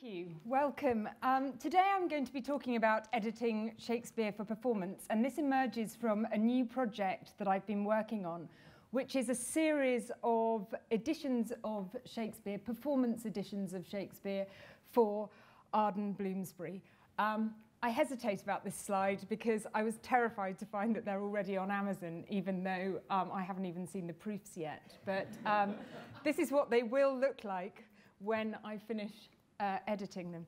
Thank you. Welcome. Um, today I'm going to be talking about editing Shakespeare for performance, and this emerges from a new project that I've been working on, which is a series of editions of Shakespeare, performance editions of Shakespeare for Arden Bloomsbury. Um, I hesitate about this slide because I was terrified to find that they're already on Amazon, even though um, I haven't even seen the proofs yet. But um, this is what they will look like when I finish uh, editing them.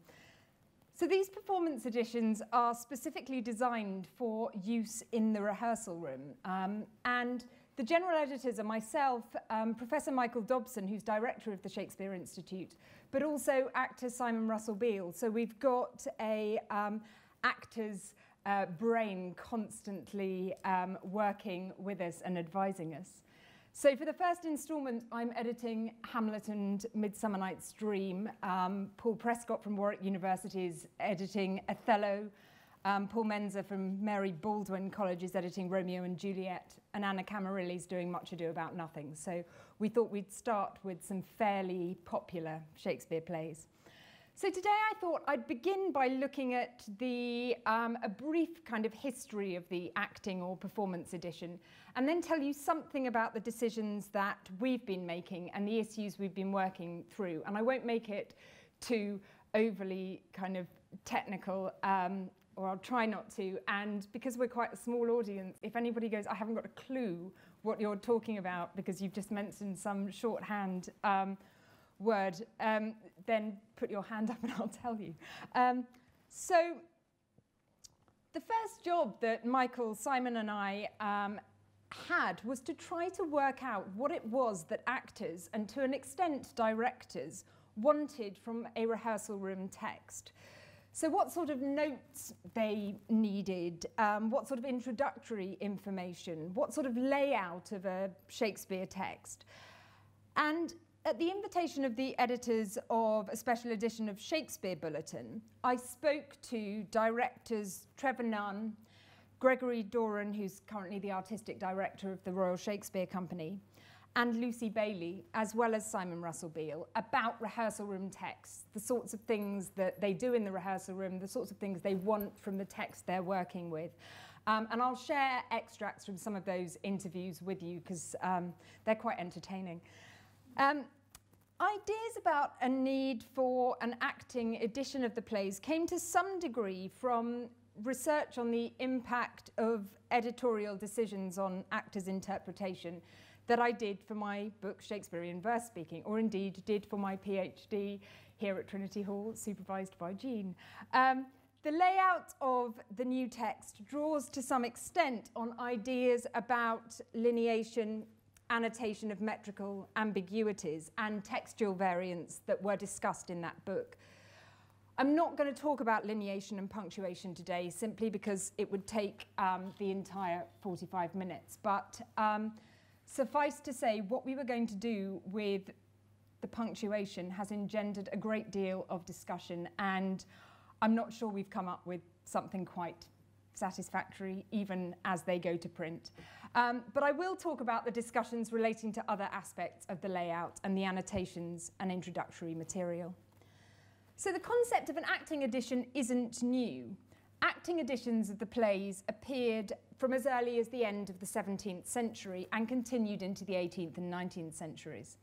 So these performance editions are specifically designed for use in the rehearsal room. Um, and the general editors are myself, um, Professor Michael Dobson, who's director of the Shakespeare Institute, but also actor Simon Russell Beale. So we've got a um, actor's uh, brain constantly um, working with us and advising us. So for the first instalment, I'm editing Hamlet and Midsummer Night's Dream. Um, Paul Prescott from Warwick University is editing Othello. Um, Paul Menzer from Mary Baldwin College is editing Romeo and Juliet. And Anna Kamaralli is doing Much Ado About Nothing. So we thought we'd start with some fairly popular Shakespeare plays. So today I thought I'd begin by looking at the, um, a brief kind of history of the acting or performance edition, and then tell you something about the decisions that we've been making and the issues we've been working through. And I won't make it too overly kind of technical, um, or I'll try not to. And because we're quite a small audience, if anybody goes, I haven't got a clue what you're talking about because you've just mentioned some shorthand um, word, um, then put your hand up and I'll tell you. Um, so the first job that Michael, Simon and I um, had was to try to work out what it was that actors, and to an extent directors, wanted from a rehearsal room text. So what sort of notes they needed, um, what sort of introductory information, what sort of layout of a Shakespeare text. And at the invitation of the editors of a special edition of Shakespeare Bulletin, I spoke to directors Trevor Nunn, Gregory Doran, who's currently the artistic director of the Royal Shakespeare Company, and Lucy Bailey, as well as Simon Russell Beale, about rehearsal room texts, the sorts of things that they do in the rehearsal room, the sorts of things they want from the text they're working with. Um, and I'll share extracts from some of those interviews with you because um, they're quite entertaining. Um, ideas about a need for an acting edition of the plays came to some degree from research on the impact of editorial decisions on actors' interpretation that I did for my book Shakespearean Verse Speaking, or indeed did for my PhD here at Trinity Hall, supervised by Jean. Um, the layout of the new text draws to some extent on ideas about lineation annotation of metrical ambiguities and textual variants that were discussed in that book. I'm not going to talk about lineation and punctuation today simply because it would take um, the entire 45 minutes. But um, suffice to say, what we were going to do with the punctuation has engendered a great deal of discussion and I'm not sure we've come up with something quite satisfactory even as they go to print. Um, but I will talk about the discussions relating to other aspects of the layout and the annotations and introductory material. So the concept of an acting edition isn't new. Acting editions of the plays appeared from as early as the end of the 17th century and continued into the 18th and 19th centuries.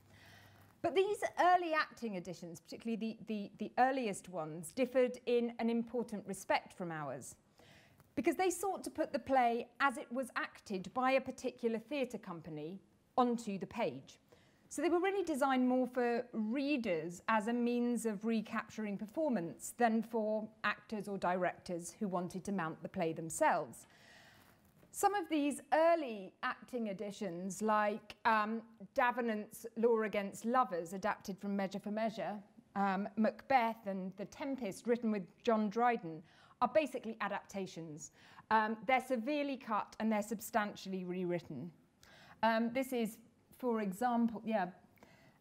But these early acting editions, particularly the, the, the earliest ones, differed in an important respect from ours because they sought to put the play as it was acted by a particular theatre company onto the page. So they were really designed more for readers as a means of recapturing performance than for actors or directors who wanted to mount the play themselves. Some of these early acting editions, like um, Davenant's Law Against Lovers, adapted from Measure for Measure, um, Macbeth and The Tempest, written with John Dryden, are basically adaptations. Um, they're severely cut and they're substantially rewritten. Um, this is, for example, yeah,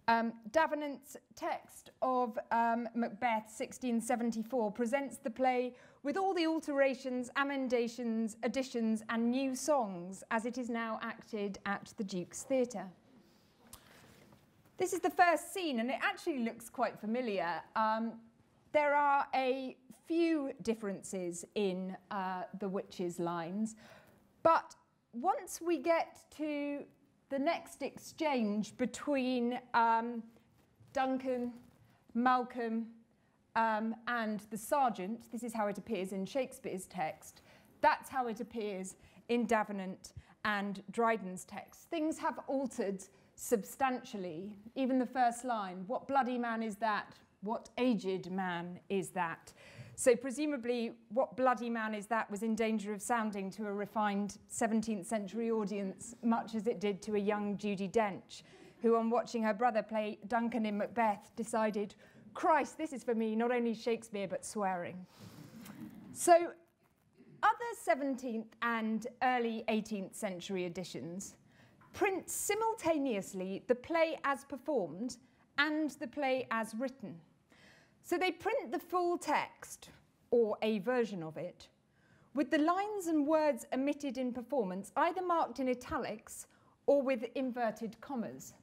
um, Davenant's text of um, Macbeth 1674 presents the play with all the alterations, amendations, additions, and new songs as it is now acted at the Duke's Theatre. This is the first scene, and it actually looks quite familiar. Um, there are a few differences in uh, the witches' lines, but once we get to the next exchange between um, Duncan, Malcolm, um, and the sergeant, this is how it appears in Shakespeare's text, that's how it appears in Davenant and Dryden's text. Things have altered substantially. Even the first line, what bloody man is that? What aged man is that? So presumably, what bloody man is that was in danger of sounding to a refined 17th century audience, much as it did to a young Judi Dench, who on watching her brother play Duncan in Macbeth decided, Christ, this is for me, not only Shakespeare, but swearing. So other 17th and early 18th century editions print simultaneously the play as performed and the play as written. So they print the full text, or a version of it, with the lines and words omitted in performance either marked in italics or with inverted commas.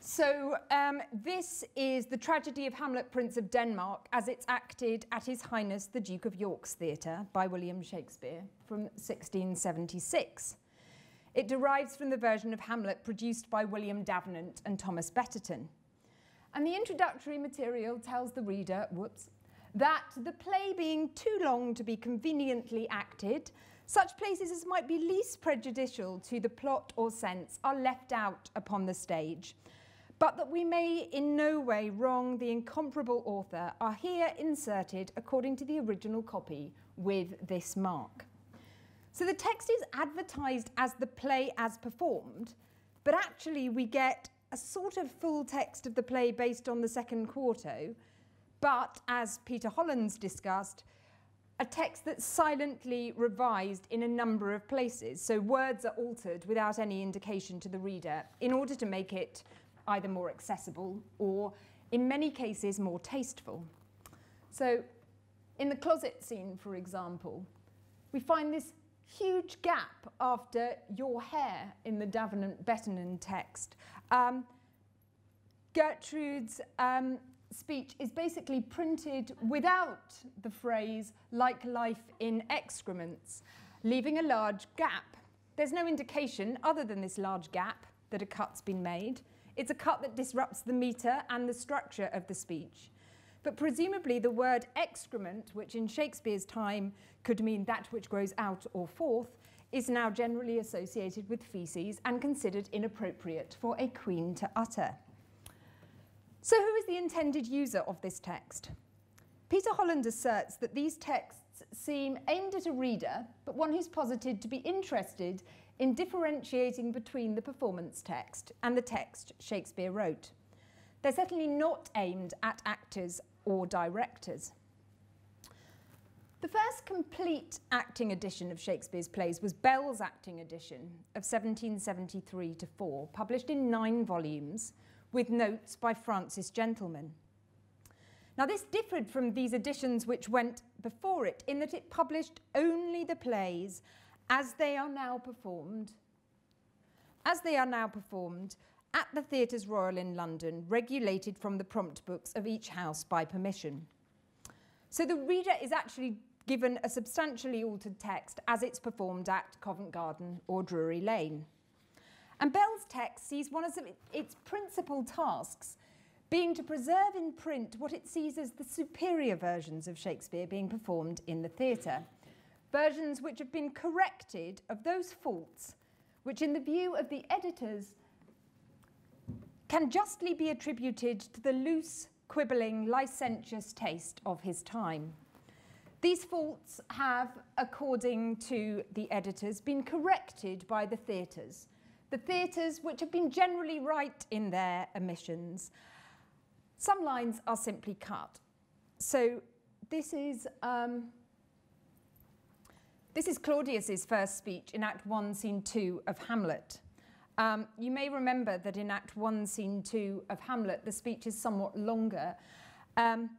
So um, this is the tragedy of Hamlet, Prince of Denmark, as it's acted at His Highness the Duke of York's Theatre by William Shakespeare from 1676. It derives from the version of Hamlet produced by William Davenant and Thomas Betterton. And the introductory material tells the reader, whoops, that the play being too long to be conveniently acted, such places as might be least prejudicial to the plot or sense are left out upon the stage, but that we may in no way wrong the incomparable author are here inserted according to the original copy with this mark. So the text is advertised as the play as performed, but actually we get a sort of full text of the play based on the second quarto, but as Peter Holland's discussed, a text that's silently revised in a number of places. So words are altered without any indication to the reader in order to make it either more accessible or, in many cases, more tasteful. So, in the closet scene, for example, we find this huge gap after your hair in the Davenant Betterton text. Um, Gertrude's um, speech is basically printed without the phrase like life in excrements, leaving a large gap. There's no indication other than this large gap that a cut's been made. It's a cut that disrupts the meter and the structure of the speech. But presumably the word excrement, which in Shakespeare's time could mean that which grows out or forth, is now generally associated with feces and considered inappropriate for a queen to utter. So who is the intended user of this text? Peter Holland asserts that these texts seem aimed at a reader, but one who's posited to be interested in differentiating between the performance text and the text Shakespeare wrote. They're certainly not aimed at actors or directors. The first complete acting edition of Shakespeare's plays was Bell's acting edition of 1773 to 4, published in nine volumes with notes by Francis Gentleman. Now, this differed from these editions which went before it in that it published only the plays as they are now performed, as they are now performed at the Theatres Royal in London, regulated from the prompt books of each house by permission. So the reader is actually given a substantially altered text as it's performed at Covent Garden or Drury Lane. And Bell's text sees one of its principal tasks being to preserve in print what it sees as the superior versions of Shakespeare being performed in the theatre versions which have been corrected of those faults which, in the view of the editors, can justly be attributed to the loose, quibbling, licentious taste of his time. These faults have, according to the editors, been corrected by the theatres. The theatres, which have been generally right in their omissions. Some lines are simply cut. So this is um, this is Claudius's first speech in Act 1, Scene 2 of Hamlet. Um, you may remember that in Act 1, Scene 2 of Hamlet, the speech is somewhat longer. Um,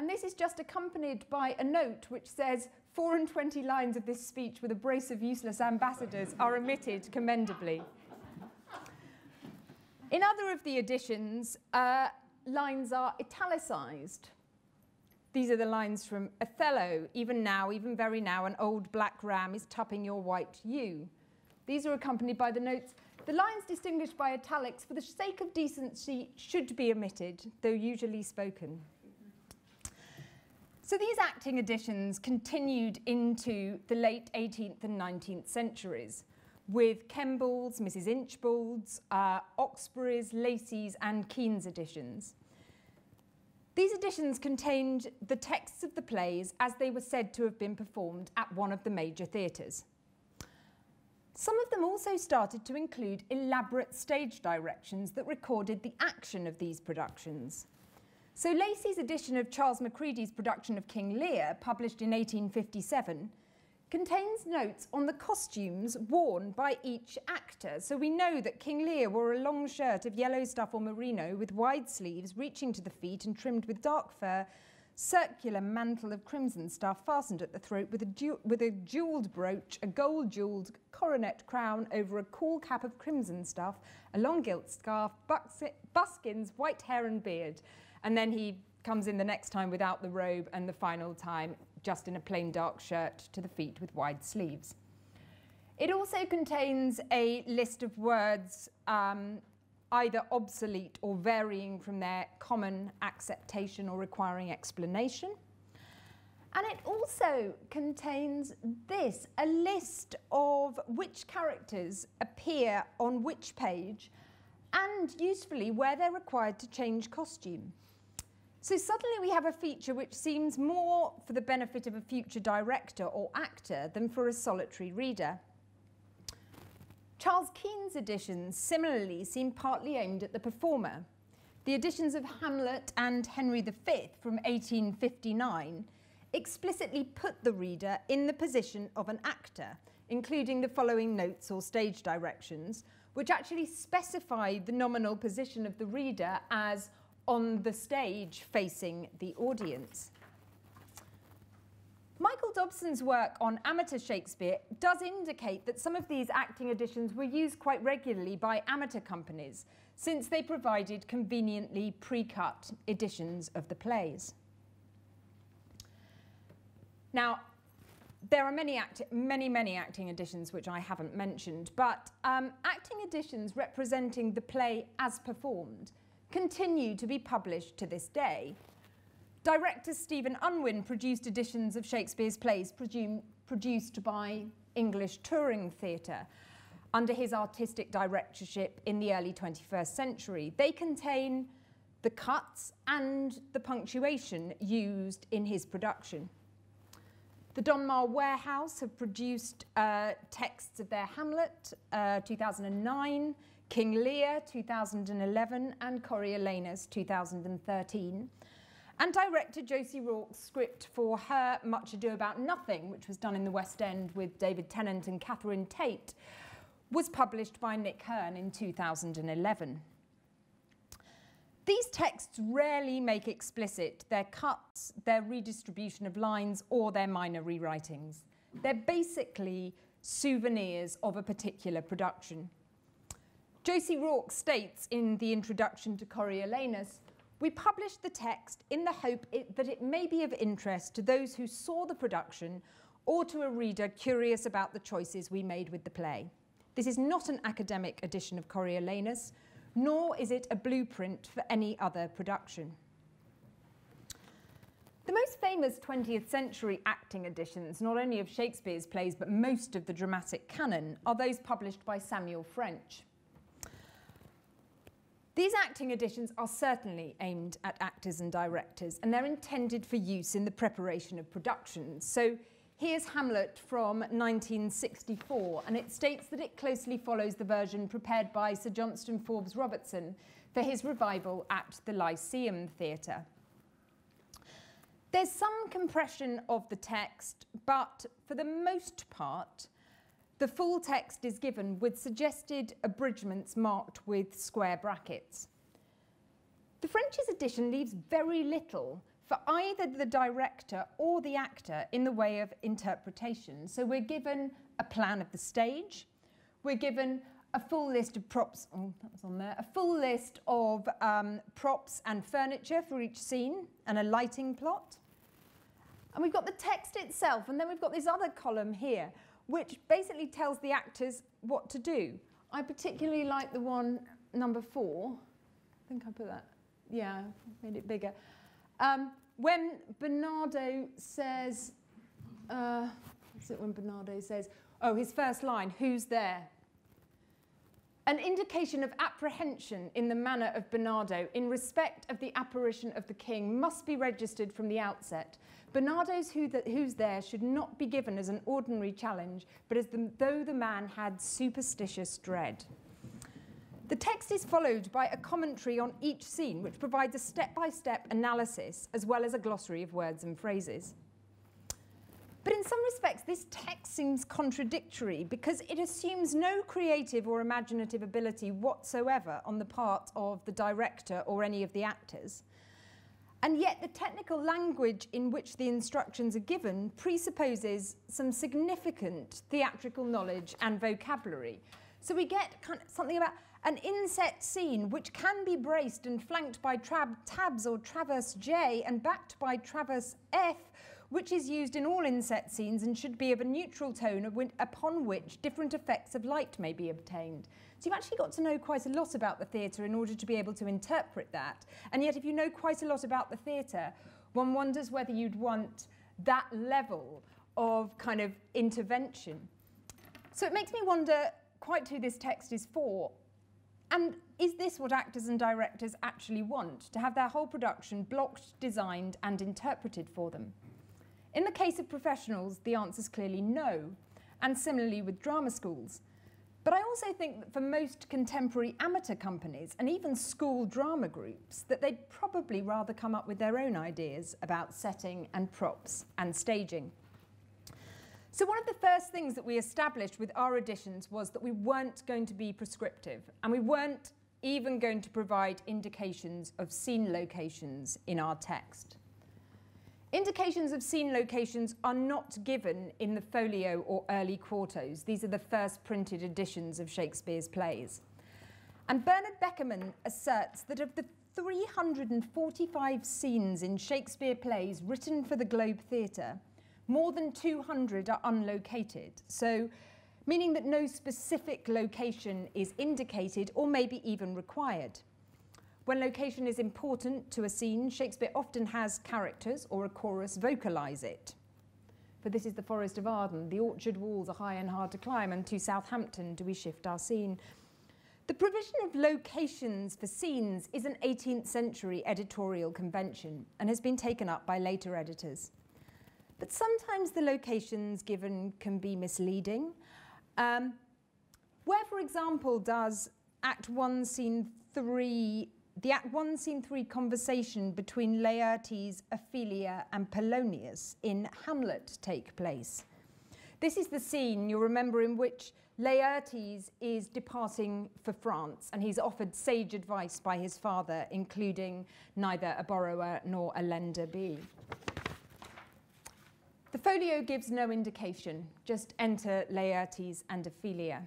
and this is just accompanied by a note which says, four and twenty lines of this speech with a brace of useless ambassadors are omitted commendably. In other of the editions, uh, lines are italicized. These are the lines from Othello. Even now, even very now, an old black ram is tupping your white ewe. These are accompanied by the notes. The lines distinguished by italics, for the sake of decency, should be omitted, though usually spoken. So these acting editions continued into the late 18th and 19th centuries with Kemble's, Mrs. Inchbald's, uh, Oxberry's, Lacy's and Kean's editions. These editions contained the texts of the plays as they were said to have been performed at one of the major theatres. Some of them also started to include elaborate stage directions that recorded the action of these productions. So Lacy's edition of Charles Macready's production of King Lear, published in 1857, contains notes on the costumes worn by each actor. So we know that King Lear wore a long shirt of yellow stuff or merino with wide sleeves reaching to the feet and trimmed with dark fur, circular mantle of crimson stuff fastened at the throat with a, with a jewelled brooch, a gold jewelled coronet crown over a cool cap of crimson stuff, a long gilt scarf, buskins, white hair and beard. And then he comes in the next time without the robe and the final time just in a plain dark shirt to the feet with wide sleeves. It also contains a list of words um, either obsolete or varying from their common acceptation or requiring explanation. And it also contains this, a list of which characters appear on which page and usefully where they're required to change costume. So suddenly we have a feature which seems more for the benefit of a future director or actor than for a solitary reader. Charles Kean's editions similarly seem partly aimed at the performer. The editions of Hamlet and Henry V from 1859 explicitly put the reader in the position of an actor, including the following notes or stage directions, which actually specify the nominal position of the reader as on the stage facing the audience. Michael Dobson's work on amateur Shakespeare does indicate that some of these acting editions were used quite regularly by amateur companies, since they provided conveniently pre-cut editions of the plays. Now, there are many, many, many acting editions which I haven't mentioned, but um, acting editions representing the play as performed continue to be published to this day. Director Stephen Unwin produced editions of Shakespeare's plays produced by English Touring Theatre under his artistic directorship in the early 21st century. They contain the cuts and the punctuation used in his production. The Donmar Warehouse have produced uh, texts of their Hamlet, uh, 2009, King Lear 2011 and Coriolanus 2013 and director Josie Rourke's script for her Much Ado About Nothing, which was done in the West End with David Tennant and Catherine Tate, was published by Nick Hern in 2011. These texts rarely make explicit their cuts, their redistribution of lines, or their minor rewritings. They're basically souvenirs of a particular production. Josie Rourke states in the introduction to Coriolanus, we published the text in the hope it, that it may be of interest to those who saw the production or to a reader curious about the choices we made with the play. This is not an academic edition of Coriolanus, nor is it a blueprint for any other production. The most famous 20th century acting editions, not only of Shakespeare's plays, but most of the dramatic canon, are those published by Samuel French. These acting editions are certainly aimed at actors and directors, and they're intended for use in the preparation of productions. So here's Hamlet from 1964, and it states that it closely follows the version prepared by Sir Johnston Forbes Robertson for his revival at the Lyceum Theatre. There's some compression of the text, but for the most part, the full text is given with suggested abridgments marked with square brackets. The French's edition leaves very little for either the director or the actor in the way of interpretation. So we're given a plan of the stage, we're given a full list of props, oh, that was on there, a full list of um, props and furniture for each scene and a lighting plot. And we've got the text itself, and then we've got this other column here, which basically tells the actors what to do. I particularly like the one number four. I think I put that, yeah, made it bigger. Um, when Bernardo says, uh, what's it when Bernardo says, oh, his first line, who's there? An indication of apprehension in the manner of Bernardo in respect of the apparition of the king must be registered from the outset. Bernardo's who the, who's there should not be given as an ordinary challenge, but as the, though the man had superstitious dread. The text is followed by a commentary on each scene, which provides a step by step analysis as well as a glossary of words and phrases. But in some respects, this text seems contradictory because it assumes no creative or imaginative ability whatsoever on the part of the director or any of the actors. And yet, the technical language in which the instructions are given presupposes some significant theatrical knowledge and vocabulary. So we get kind of something about an inset scene which can be braced and flanked by tabs or traverse J and backed by traverse F, which is used in all inset scenes and should be of a neutral tone upon which different effects of light may be obtained. So you've actually got to know quite a lot about the theatre in order to be able to interpret that. And yet if you know quite a lot about the theatre, one wonders whether you'd want that level of kind of intervention. So it makes me wonder quite who this text is for. And is this what actors and directors actually want, to have their whole production blocked, designed and interpreted for them? In the case of professionals, the answer is clearly no, and similarly with drama schools. But I also think that for most contemporary amateur companies and even school drama groups, that they'd probably rather come up with their own ideas about setting and props and staging. So one of the first things that we established with our editions was that we weren't going to be prescriptive and we weren't even going to provide indications of scene locations in our text. Indications of scene locations are not given in the folio or early quartos. These are the first printed editions of Shakespeare's plays. And Bernard Beckerman asserts that of the 345 scenes in Shakespeare plays written for the Globe Theatre, more than 200 are unlocated. So, meaning that no specific location is indicated or maybe even required. When location is important to a scene, Shakespeare often has characters or a chorus vocalise it. For this is the Forest of Arden, the orchard walls are high and hard to climb, and to Southampton do we shift our scene. The provision of locations for scenes is an 18th century editorial convention and has been taken up by later editors. But sometimes the locations given can be misleading. Um, where, for example, does Act 1, Scene 3 the Act 1, Scene 3 conversation between Laertes, Ophelia, and Polonius in Hamlet take place. This is the scene, you'll remember, in which Laertes is departing for France and he's offered sage advice by his father, including neither a borrower nor a lender be. The folio gives no indication, just enter Laertes and Ophelia.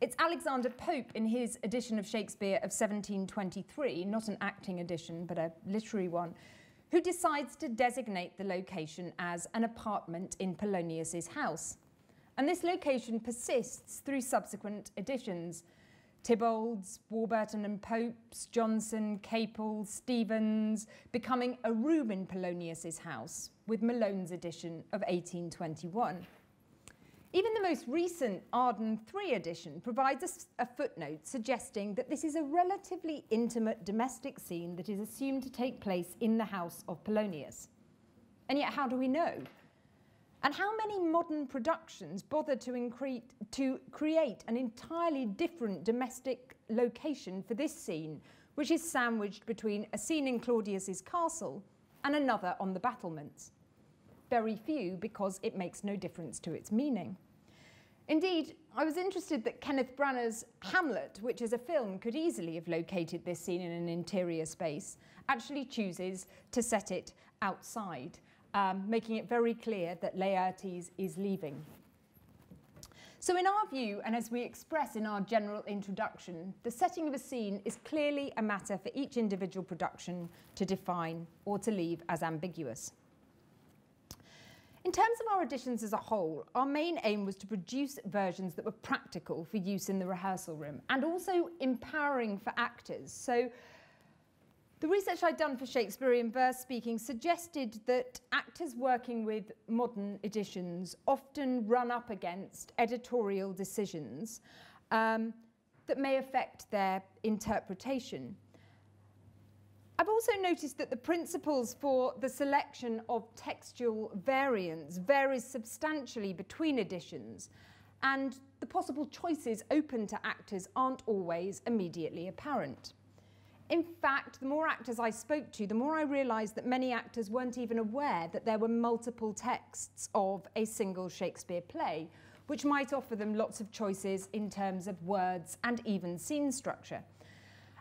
It's Alexander Pope in his edition of Shakespeare of 1723, not an acting edition, but a literary one, who decides to designate the location as an apartment in Polonius's house. And this location persists through subsequent editions. Theobald's, Warburton and Pope's, Johnson, Capel, Steevens, becoming a room in Polonius's house, with Malone's edition of 1821. Even the most recent Arden 3 edition provides a, a, footnote suggesting that this is a relatively intimate domestic scene that is assumed to take place in the house of Polonius. And yet, how do we know? And how many modern productions bother to, to create an entirely different domestic location for this scene, which is sandwiched between a scene in Claudius's castle and another on the battlements? very few because it makes no difference to its meaning. Indeed, I was interested that Kenneth Branagh's Hamlet, which is a film, could easily have located this scene in an interior space, actually chooses to set it outside, um, making it very clear that Laertes is leaving. So in our view, and as we express in our general introduction, the setting of a scene is clearly a matter for each individual production to define or to leave as ambiguous. In terms of our editions as a whole, our main aim was to produce versions that were practical for use in the rehearsal room and also empowering for actors. So the research I'd done for Shakespearean verse speaking suggested that actors working with modern editions often run up against editorial decisions um, that may affect their interpretation. I've also noticed that the principles for the selection of textual variants varies substantially between editions and the possible choices open to actors aren't always immediately apparent. In fact, the more actors I spoke to, the more I realised that many actors weren't even aware that there were multiple texts of a single Shakespeare play, which might offer them lots of choices in terms of words and even scene structure.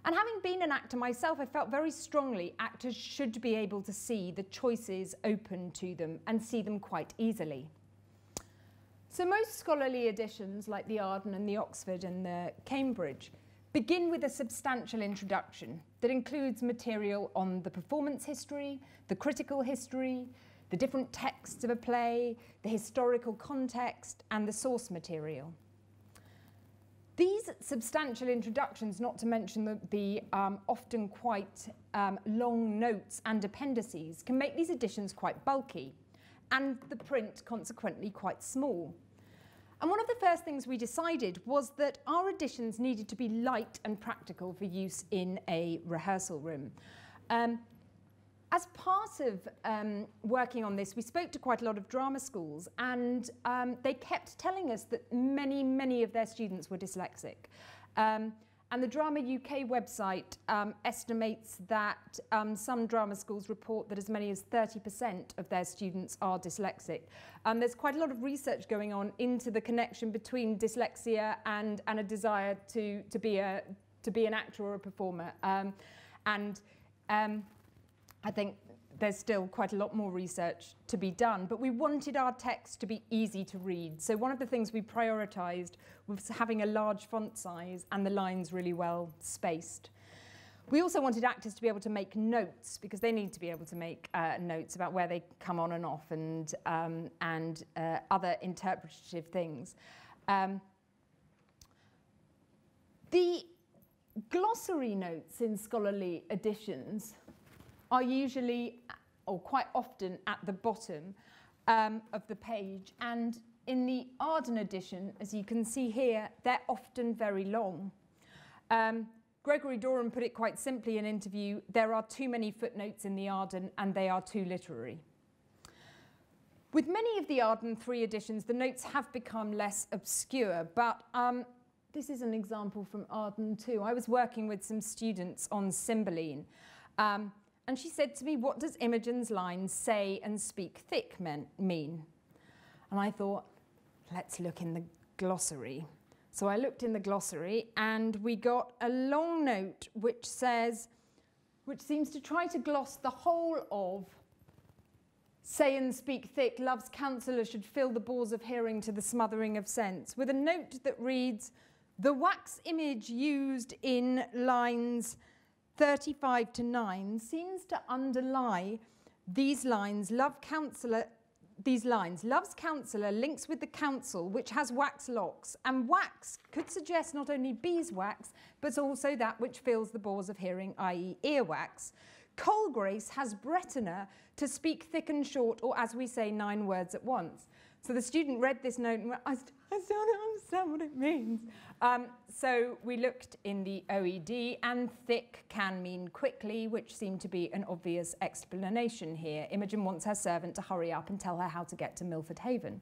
And having been an actor myself, I felt very strongly actors should be able to see the choices open to them and see them quite easily. So most scholarly editions, like the Arden and the Oxford and the Cambridge, begin with a substantial introduction that includes material on the performance history, the critical history, the different texts of a play, the historical context, and the source material. These substantial introductions, not to mention the, the um, often quite um, long notes and appendices, can make these editions quite bulky, and the print consequently quite small. And one of the first things we decided was that our editions needed to be light and practical for use in a rehearsal room. Um, as part of um, working on this, we spoke to quite a lot of drama schools, and um, they kept telling us that many, many of their students were dyslexic. Um, and the Drama UK website um, estimates that um, some drama schools report that as many as 30% of their students are dyslexic. Um, there's quite a lot of research going on into the connection between dyslexia and, and a desire to, to, be a, to be an actor or a performer. Um, and um, I think there's still quite a lot more research to be done, but we wanted our text to be easy to read. So one of the things we prioritized was having a large font size and the lines really well spaced. We also wanted actors to be able to make notes because they need to be able to make uh, notes about where they come on and off and, um, and uh, other interpretative things. Um, the glossary notes in scholarly editions are usually or quite often at the bottom um, of the page. And in the Arden edition, as you can see here, they're often very long. Um, Gregory Doran put it quite simply in an interview, there are too many footnotes in the Arden and they are too literary. With many of the Arden 3 editions, the notes have become less obscure, but um, this is an example from Arden 2. I was working with some students on Cymbeline, um, and she said to me, what does Imogen's lines say and speak thick mean? And I thought, let's look in the glossary. So I looked in the glossary and we got a long note which says, which seems to try to gloss the whole of say and speak thick, love's counsellor should fill the bores of hearing to the smothering of sense, with a note that reads, the wax image used in lines 35 to 9 seems to underlie these lines, love counsellor, these lines, love's counsellor links with the council which has wax locks, and wax could suggest not only beeswax, but also that which fills the bores of hearing, i.e. earwax. Cotgrave has Bredouiller to speak thick and short, or as we say, nine words at once. So the student read this note and went, I, st I still don't understand what it means. Um, so we looked in the OED, and thick can mean quickly, which seemed to be an obvious explanation here. Imogen wants her servant to hurry up and tell her how to get to Milford Haven.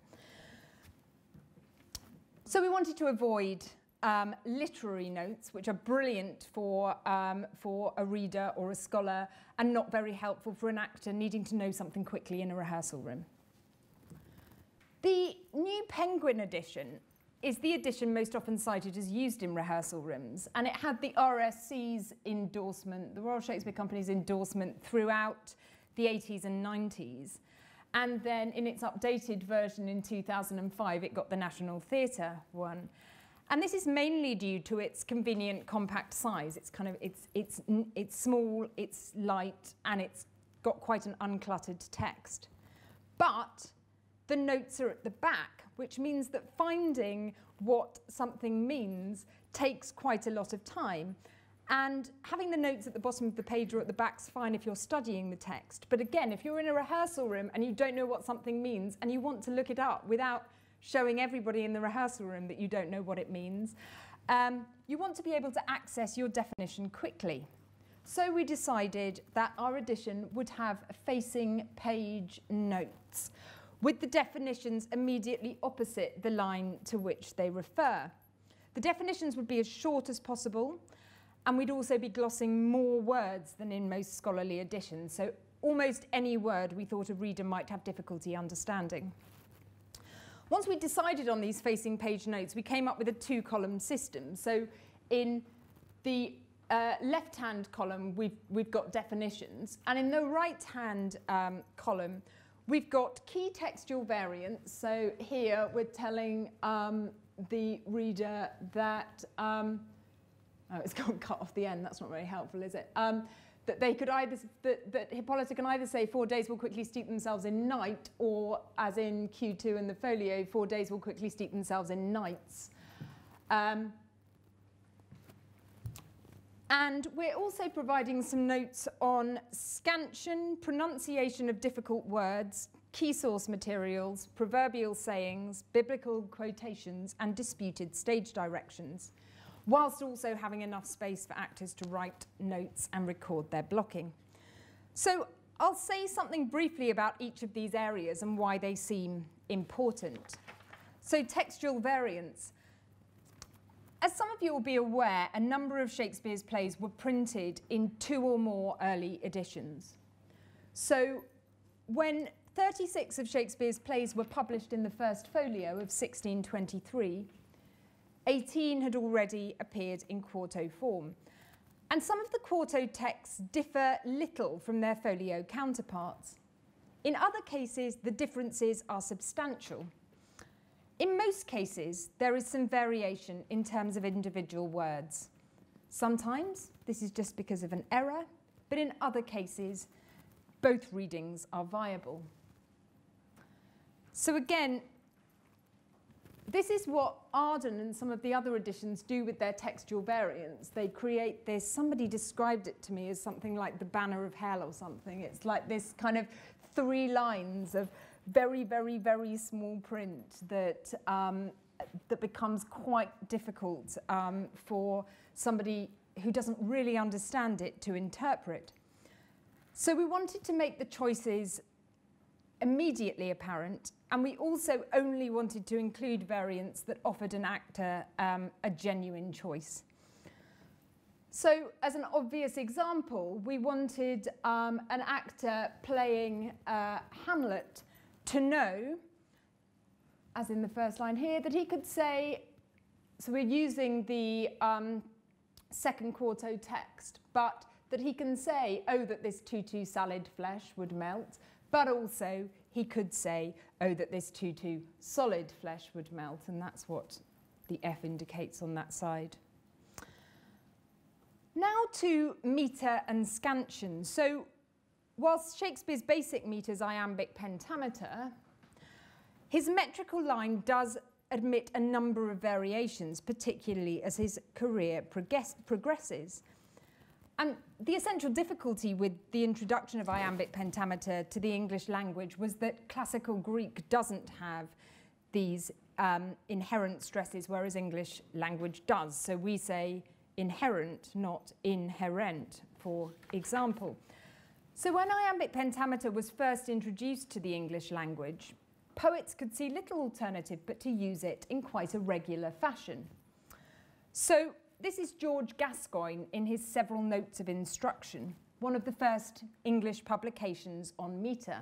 So we wanted to avoid um, literary notes, which are brilliant for, um, for a reader or a scholar and not very helpful for an actor needing to know something quickly in a rehearsal room. The new Penguin edition is the edition most often cited as used in rehearsal rooms, and it had the RSC's endorsement, the Royal Shakespeare Company's endorsement throughout the 80s and 90s. And then in its updated version in 2005, it got the National Theatre one. And this is mainly due to its convenient compact size. It's kind of, it's, it's, it's small, it's light, and it's got quite an uncluttered text. But the notes are at the back, which means that finding what something means takes quite a lot of time. And having the notes at the bottom of the page or at the back is fine if you're studying the text. But again, if you're in a rehearsal room and you don't know what something means and you want to look it up without showing everybody in the rehearsal room that you don't know what it means, um, you want to be able to access your definition quickly. So we decided that our edition would have facing page notes with the definitions immediately opposite the line to which they refer. The definitions would be as short as possible, and we'd also be glossing more words than in most scholarly editions, so almost any word we thought a reader might have difficulty understanding. Once we decided on these facing page notes, we came up with a two-column system. So in the uh, left-hand column, we've, we've got definitions, and in the right-hand um, column, We've got key textual variants. So here we're telling um, the reader that, um, oh, it's got cut off the end. That's not very helpful, is it? Um, that they could either, that, that Hippolyta can either say four days will quickly steep themselves in night, or as in Q2 in the folio, four days will quickly steep themselves in nights. Um, and we're also providing some notes on scansion, pronunciation of difficult words, key source materials, proverbial sayings, biblical quotations, and disputed stage directions, whilst also having enough space for actors to write notes and record their blocking. So I'll say something briefly about each of these areas and why they seem important. So textual variants. As some of you will be aware, a number of Shakespeare's plays were printed in two or more early editions. So when 36 of Shakespeare's plays were published in the first folio of 1623, 18 had already appeared in quarto form. And some of the quarto texts differ little from their folio counterparts. In other cases, the differences are substantial. In most cases, there is some variation in terms of individual words. Sometimes this is just because of an error, but in other cases, both readings are viable. So again, this is what Arden and some of the other editions do with their textual variants. They create this, somebody described it to me as something like the banner of hell or something. It's like this kind of three lines of very, very, very small print that, um, that becomes quite difficult um, for somebody who doesn't really understand it to interpret. So we wanted to make the choices immediately apparent, and we also only wanted to include variants that offered an actor um, a genuine choice. So as an obvious example, we wanted um, an actor playing uh, Hamlet to know, as in the first line here, that he could say, so we're using the um, second quarto text, but that he can say, oh, that this tutu sallied flesh would melt, but also he could say, oh, that this tutu solid flesh would melt, and that's what the F indicates on that side. Now to meter and scansion. So whilst Shakespeare's basic meter is iambic pentameter, his metrical line does admit a number of variations, particularly as his career progress progresses. And the essential difficulty with the introduction of iambic pentameter to the English language was that classical Greek doesn't have these um, inherent stresses, whereas English language does. So we say inherent, not inherent, for example. So when iambic pentameter was first introduced to the English language, poets could see little alternative but to use it in quite a regular fashion. So this is George Gascoigne in his Several Notes of Instruction, one of the first English publications on meter.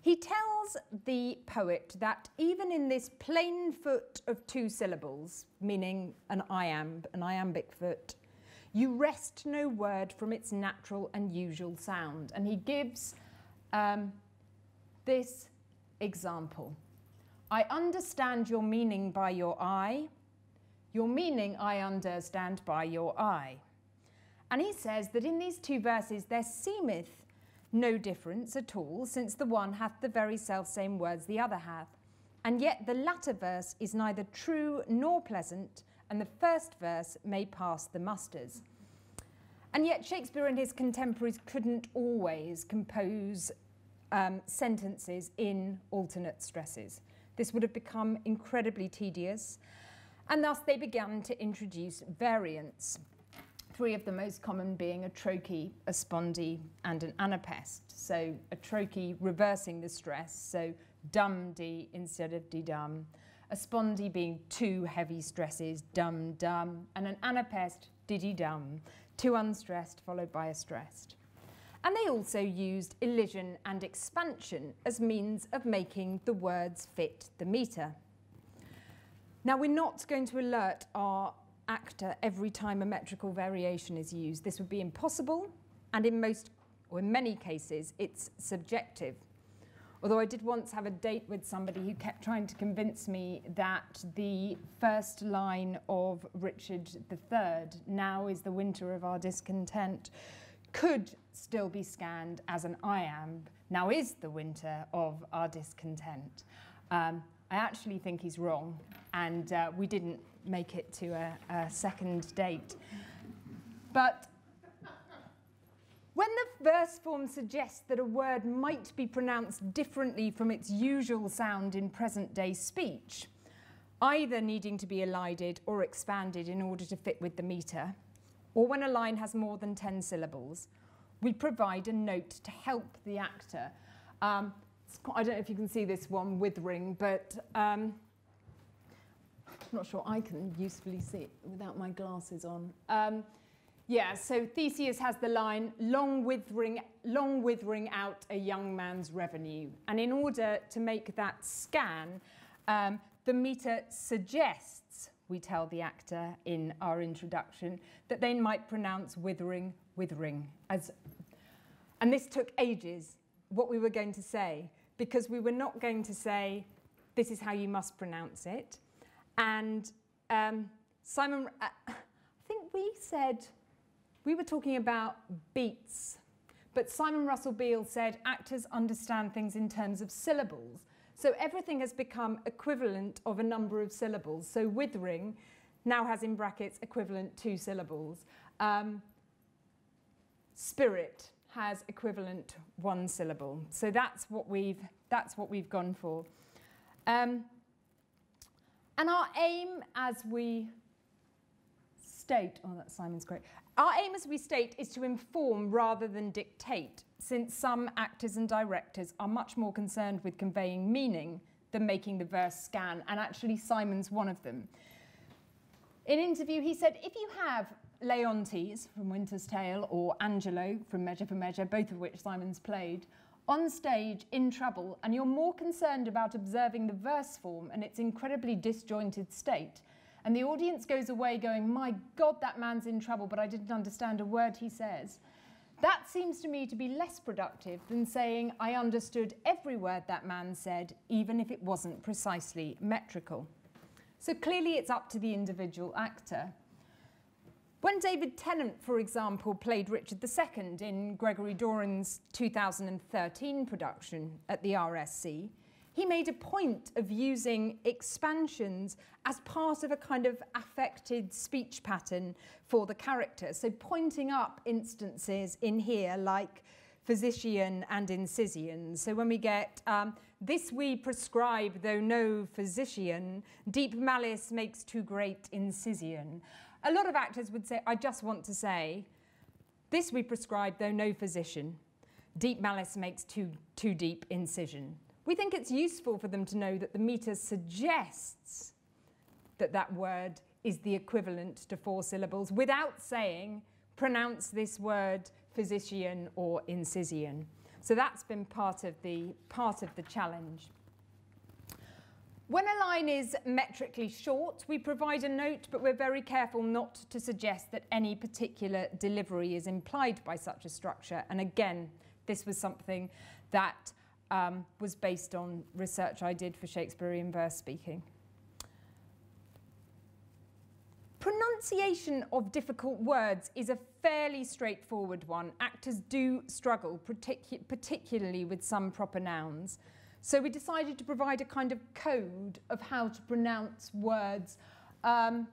He tells the poet that even in this plain foot of two syllables, meaning an iamb, an iambic foot, you wrest no word from its natural and usual sound. And he gives um, this example. I understand your meaning by your eye. Your meaning I understand by your eye. And he says that in these two verses there seemeth no difference at all, since the one hath the very self same words the other hath. And yet the latter verse is neither true nor pleasant, and the first verse may pass the musters. And yet Shakespeare and his contemporaries couldn't always compose um, sentences in alternate stresses. This would have become incredibly tedious, and thus they began to introduce variants three of the most common being a trochee, a spondee, and an anapest. So a trochee reversing the stress, so dum dee instead of dee dum. A spondee being two heavy stresses, dum dum, and an anapest, diddy dum, two unstressed followed by a stressed. And they also used elision and expansion as means of making the words fit the metre. Now, we're not going to alert our actor every time a metrical variation is used. This would be impossible, and in most, or in many cases, it's subjective. Although I did once have a date with somebody who kept trying to convince me that the first line of Richard III, now is the winter of our discontent, could still be scanned as an iamb, now is the winter of our discontent. Um, I actually think he's wrong, and uh, we didn't make it to a, a second date. But when the verse form suggests that a word might be pronounced differently from its usual sound in present day speech, either needing to be elided or expanded in order to fit with the metre, or when a line has more than 10 syllables, we provide a note to help the actor. Um, quite, I don't know if you can see this one withering, but um, I'm not sure I can usefully see it without my glasses on. Um, yeah, so Theseus has the line, long withering, long withering out a young man's revenue. And in order to make that scan, um, the meter suggests, we tell the actor in our introduction, that they might pronounce withering, withering. As, and this took ages, what we were going to say, because we were not going to say, this is how you must pronounce it. And um, Simon, uh, I think we said, we were talking about beats, but Simon Russell Beale said actors understand things in terms of syllables. So everything has become equivalent of a number of syllables. So withering now has in brackets equivalent two syllables. Um, spirit has equivalent one syllable. So that's what we've, that's what we've gone for. Um, and our aim as we state, oh, that's Simon's great. Our aim as we state is to inform rather than dictate, since some actors and directors are much more concerned with conveying meaning than making the verse scan, and actually Simon's one of them. In interview, he said, if you have Leontes from Winter's Tale or Angelo from Measure for Measure, both of which Simon's played, on stage in trouble and you're more concerned about observing the verse form and its incredibly disjointed state, and the audience goes away going, My God, that man's in trouble, but I didn't understand a word he says. That seems to me to be less productive than saying, I understood every word that man said, even if it wasn't precisely metrical. So clearly, it's up to the individual actor. When David Tennant, for example, played Richard II in Gregory Doran's 2013 production at the RSC, he made a point of using expansions as part of a kind of affected speech pattern for the character. So pointing up instances in here like physician and incision. So when we get um, this we prescribe, though no physician, deep malice makes too great incision a lot of actors would say, I just want to say, this we prescribe, though no physician. Deep malice makes too, too deep incision. We think it's useful for them to know that the meter suggests that that word is the equivalent to four syllables without saying, pronounce this word physician or incision. So that's been part of the, part of the challenge. When a line is metrically short, we provide a note, but we're very careful not to suggest that any particular delivery is implied by such a structure. And again, this was something that um, was based on research I did for Shakespearean verse speaking. Pronunciation of difficult words is a fairly straightforward one. Actors do struggle, particu particularly with some proper nouns. So we decided to provide a kind of code of how to pronounce words. Um,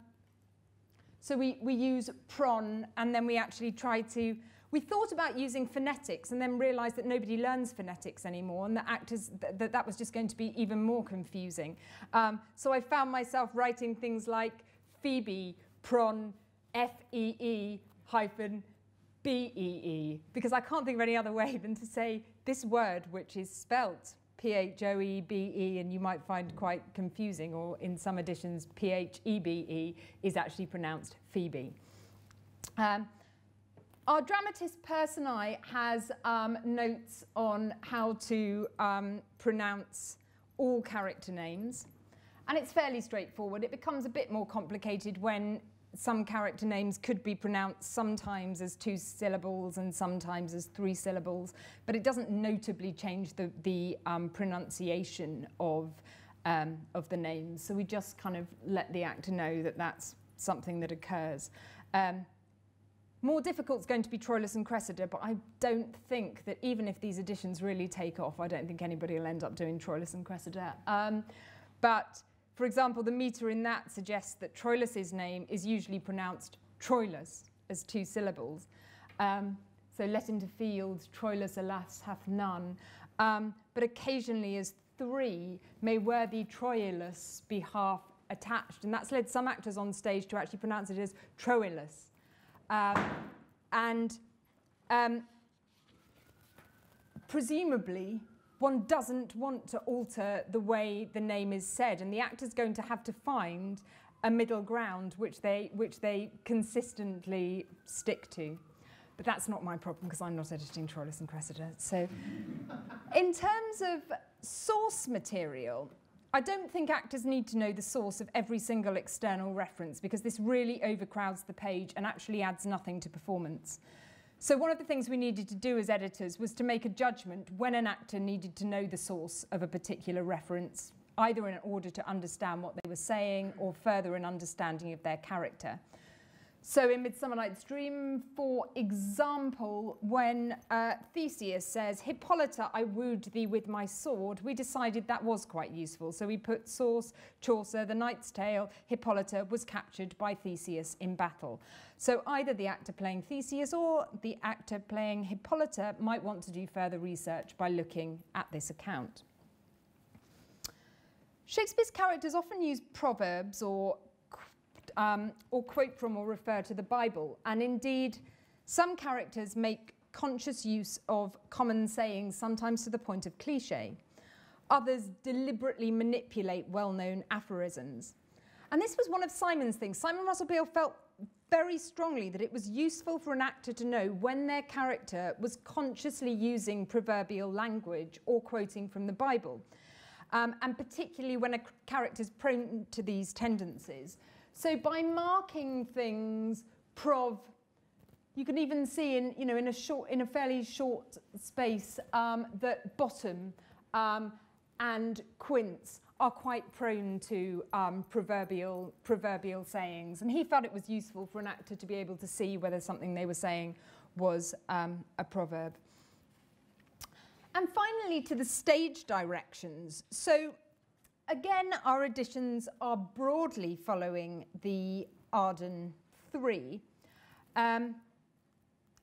so we, we use pron, and then we actually try to we thought about using phonetics and then realized that nobody learns phonetics anymore and that actors, th that, that was just going to be even more confusing. Um, so I found myself writing things like Phoebe, Pron, F-E-E hyphen B-E-E, because I can't think of any other way than to say this word, which is spelt P-H-O-E-B-E, and you might find quite confusing, or in some editions, P-H-E-B-E, is actually pronounced Phoebe. Um, our dramatis personae has um, notes on how to um, pronounce all character names. And it's fairly straightforward. It becomes a bit more complicated when some character names could be pronounced sometimes as two syllables and sometimes as three syllables, but it doesn't notably change the, the um, pronunciation of, um, of the names. So we just kind of let the actor know that that's something that occurs. Um, more difficult is going to be Troilus and Cressida, but I don't think that even if these editions really take off, I don't think anybody will end up doing Troilus and Cressida. Um, but, for example, the meter in that suggests that Troilus's name is usually pronounced Troilus as two syllables. Um, so let into fields, Troilus alas hath none. Um, but occasionally as three, may worthy Troilus be half attached. And that's led some actors on stage to actually pronounce it as Troilus. Um, and um, presumably, one doesn't want to alter the way the name is said, and the actor's going to have to find a middle ground which they, which they consistently stick to. But that's not my problem because I'm not editing Troilus and Cressida. So, in terms of source material, I don't think actors need to know the source of every single external reference because this really overcrowds the page and actually adds nothing to performance. So one of the things we needed to do as editors was to make a judgment when an actor needed to know the source of a particular reference, either in order to understand what they were saying or further an understanding of their character. So in Midsummer Night's Dream, for example, when uh, Theseus says, Hippolyta, I wooed thee with my sword, we decided that was quite useful. So we put source, Chaucer, The Knight's Tale, Hippolyta was captured by Theseus in battle. So either the actor playing Theseus or the actor playing Hippolyta might want to do further research by looking at this account. Shakespeare's characters often use proverbs or um, or quote from or refer to the Bible. And indeed, some characters make conscious use of common sayings, sometimes to the point of cliche. Others deliberately manipulate well-known aphorisms. And this was one of Simon's things. Simon Russell Beale felt very strongly that it was useful for an actor to know when their character was consciously using proverbial language or quoting from the Bible. Um, and particularly when a character is prone to these tendencies, so by marking things prov, you can even see in, you know, in, a, short, in a fairly short space um, that bottom um, and quince are quite prone to um, proverbial, proverbial sayings. And he felt it was useful for an actor to be able to see whether something they were saying was um, a proverb. And finally, to the stage directions. So Again, our editions are broadly following the Arden 3. Um,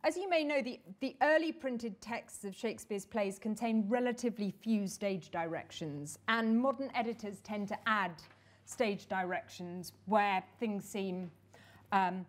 as you may know, the, the early printed texts of Shakespeare's plays contain relatively few stage directions, and modern editors tend to add stage directions where things seem, um,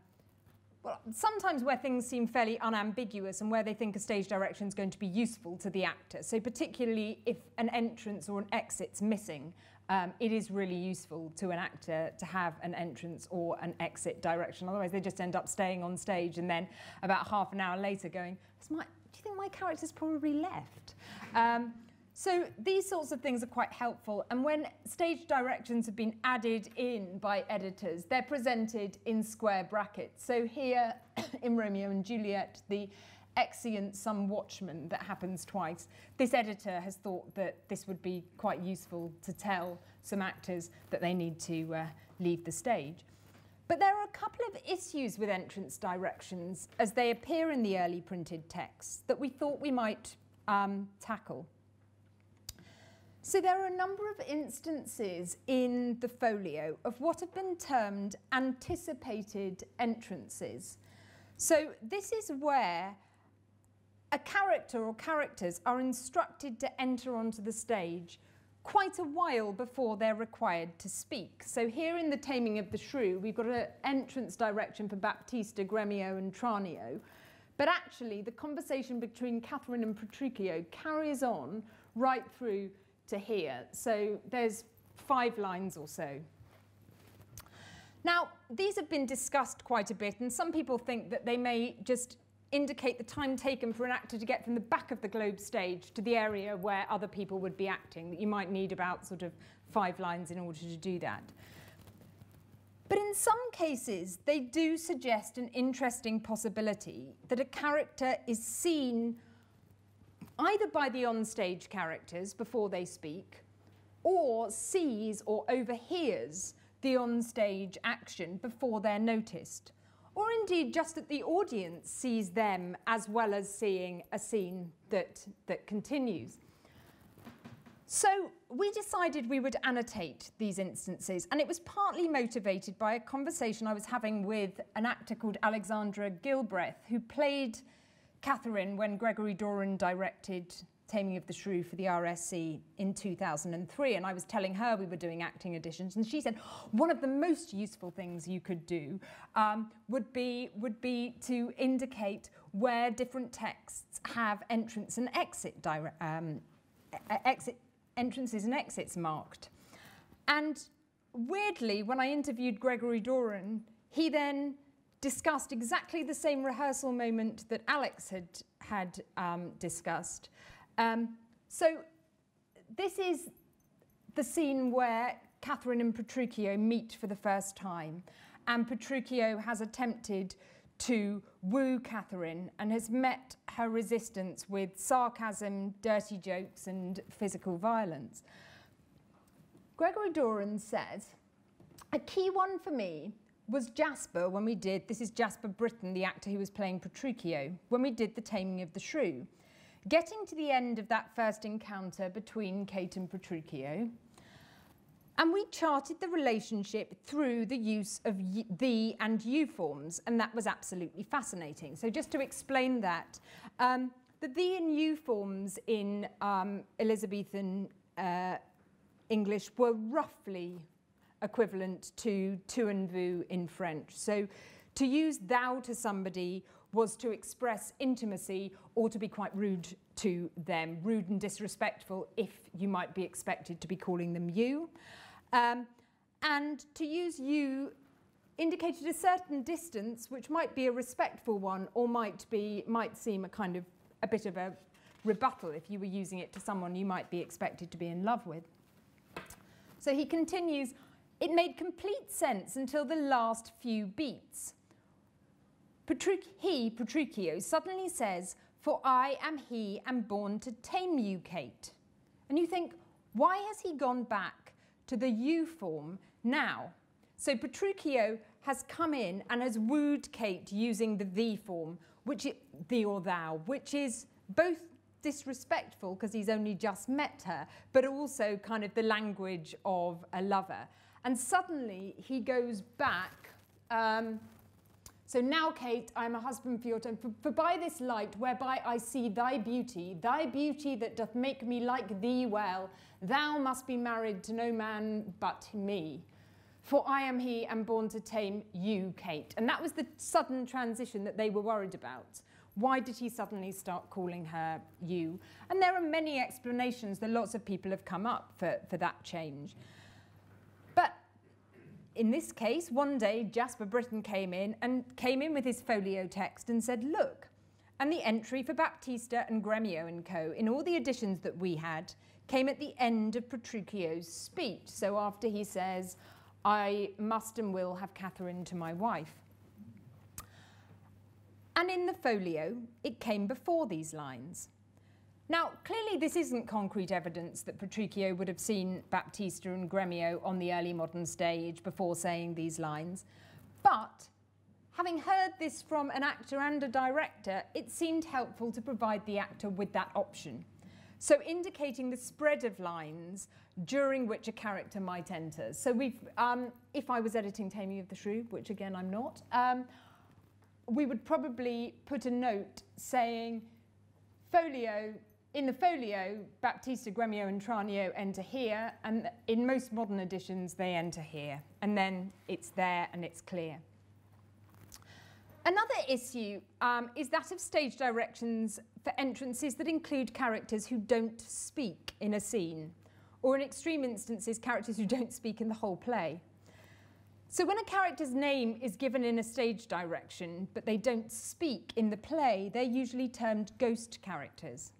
well, sometimes where things seem fairly unambiguous and where they think a stage direction is going to be useful to the actor. So particularly if an entrance or an exit's missing, um, it is really useful to an actor to have an entrance or an exit direction. Otherwise, they just end up staying on stage and then about half an hour later going, do you think my character's probably left? Um, so these sorts of things are quite helpful. And when stage directions have been added in by editors, they're presented in square brackets. So here in Romeo and Juliet, the exeunt some watchman that happens twice. This editor has thought that this would be quite useful to tell some actors that they need to uh, leave the stage. But there are a couple of issues with entrance directions as they appear in the early printed texts that we thought we might um, tackle. So there are a number of instances in the folio of what have been termed anticipated entrances. So this is where a character or characters are instructed to enter onto the stage quite a while before they're required to speak. So here in The Taming of the Shrew, we've got an entrance direction for Baptista, Gremio and Tranio. But actually, the conversation between Catherine and Petruchio carries on right through to here. So there's five lines or so. Now, these have been discussed quite a bit, and some people think that they may just indicate the time taken for an actor to get from the back of the globe stage to the area where other people would be acting, that you might need about sort of five lines in order to do that. But in some cases, they do suggest an interesting possibility that a character is seen either by the onstage characters before they speak, or sees or overhears the onstage action before they're noticed or indeed just that the audience sees them as well as seeing a scene that, that continues. So we decided we would annotate these instances, and it was partly motivated by a conversation I was having with an actor called Alexandra Gilbreath, who played Catherine when Gregory Doran directed Taming of the Shrew for the RSC in 2003. And I was telling her we were doing acting editions, and she said one of the most useful things you could do um, would be would be to indicate where different texts have entrance and exit um, exit entrances and exits marked. And weirdly, when I interviewed Gregory Doran, he then discussed exactly the same rehearsal moment that Alex had had um, discussed. Um, so this is the scene where Catherine and Petruchio meet for the first time. And Petruchio has attempted to woo Catherine and has met her resistance with sarcasm, dirty jokes, and physical violence. Gregory Doran says, a key one for me was Jasper when we did, this is Jasper Britton, the actor who was playing Petruchio, when we did The Taming of the Shrew. Getting to the end of that first encounter between Kate and Petruchio, and we charted the relationship through the use of the and you forms, and that was absolutely fascinating. So just to explain that, um, the the and you forms in um, Elizabethan uh, English were roughly equivalent to tu and vous in French. So to use thou to somebody was to express intimacy or to be quite rude to them, rude and disrespectful if you might be expected to be calling them you. Um, and to use you indicated a certain distance, which might be a respectful one or might, be, might seem a kind of a bit of a rebuttal if you were using it to someone you might be expected to be in love with. So he continues, it made complete sense until the last few beats. Petruch he, Petruchio, suddenly says, For I am he and born to tame you, Kate. And you think, why has he gone back to the you form now? So Petruchio has come in and has wooed Kate using the thee form, which is thee or thou, which is both disrespectful because he's only just met her, but also kind of the language of a lover. And suddenly he goes back um, so now, Kate, I am a husband for your time. For, for, by this light, whereby I see thy beauty, thy beauty that doth make me like thee well, thou must be married to no man but me. For I am he and born to tame you, Kate. And that was the sudden transition that they were worried about. Why did he suddenly start calling her you? And there are many explanations that lots of people have come up for, for that change in this case, one day Jasper Britton came in and came in with his folio text and said, look, and the entry for Baptista and Gremio and co. in all the editions that we had came at the end of Petruchio's speech. So after he says, I must and will have Catherine to my wife. And in the folio, it came before these lines. Now, clearly this isn't concrete evidence that Petruchio would have seen Baptista and Gremio on the early modern stage before saying these lines, but having heard this from an actor and a director, it seemed helpful to provide the actor with that option. So indicating the spread of lines during which a character might enter. So we've, um, if I was editing Taming of the Shrew, which again I'm not, um, we would probably put a note saying, folio in the folio, Baptista, Gremio, and Tranio enter here, and in most modern editions, they enter here. And then it's there and it's clear. Another issue um, is that of stage directions for entrances that include characters who don't speak in a scene, or in extreme instances, characters who don't speak in the whole play. So when a character's name is given in a stage direction, but they don't speak in the play, they're usually termed ghost characters.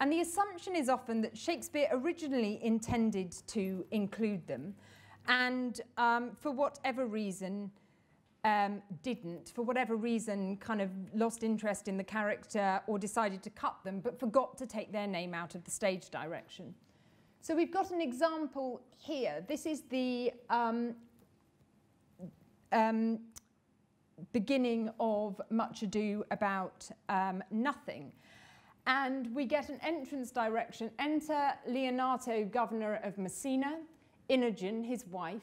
And the assumption is often that Shakespeare originally intended to include them, and um, for whatever reason, um, didn't, for whatever reason, kind of lost interest in the character or decided to cut them, but forgot to take their name out of the stage direction. So we've got an example here. This is the um, um, beginning of Much Ado About um, Nothing and we get an entrance direction. Enter Leonato, governor of Messina, Innogen, his wife,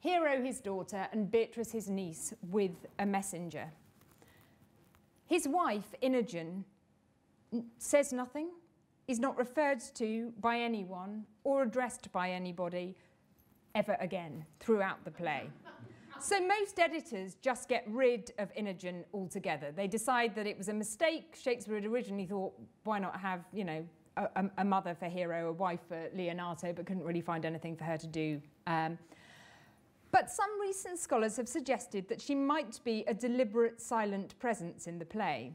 Hero, his daughter, and Beatrice, his niece, with a messenger. His wife, Innogen, says nothing, is not referred to by anyone or addressed by anybody ever again throughout the play. So most editors just get rid of Innogen altogether. They decide that it was a mistake. Shakespeare had originally thought, why not have, you know, a, a mother for Hero, a wife for Leonardo, but couldn't really find anything for her to do. Um, but some recent scholars have suggested that she might be a deliberate silent presence in the play.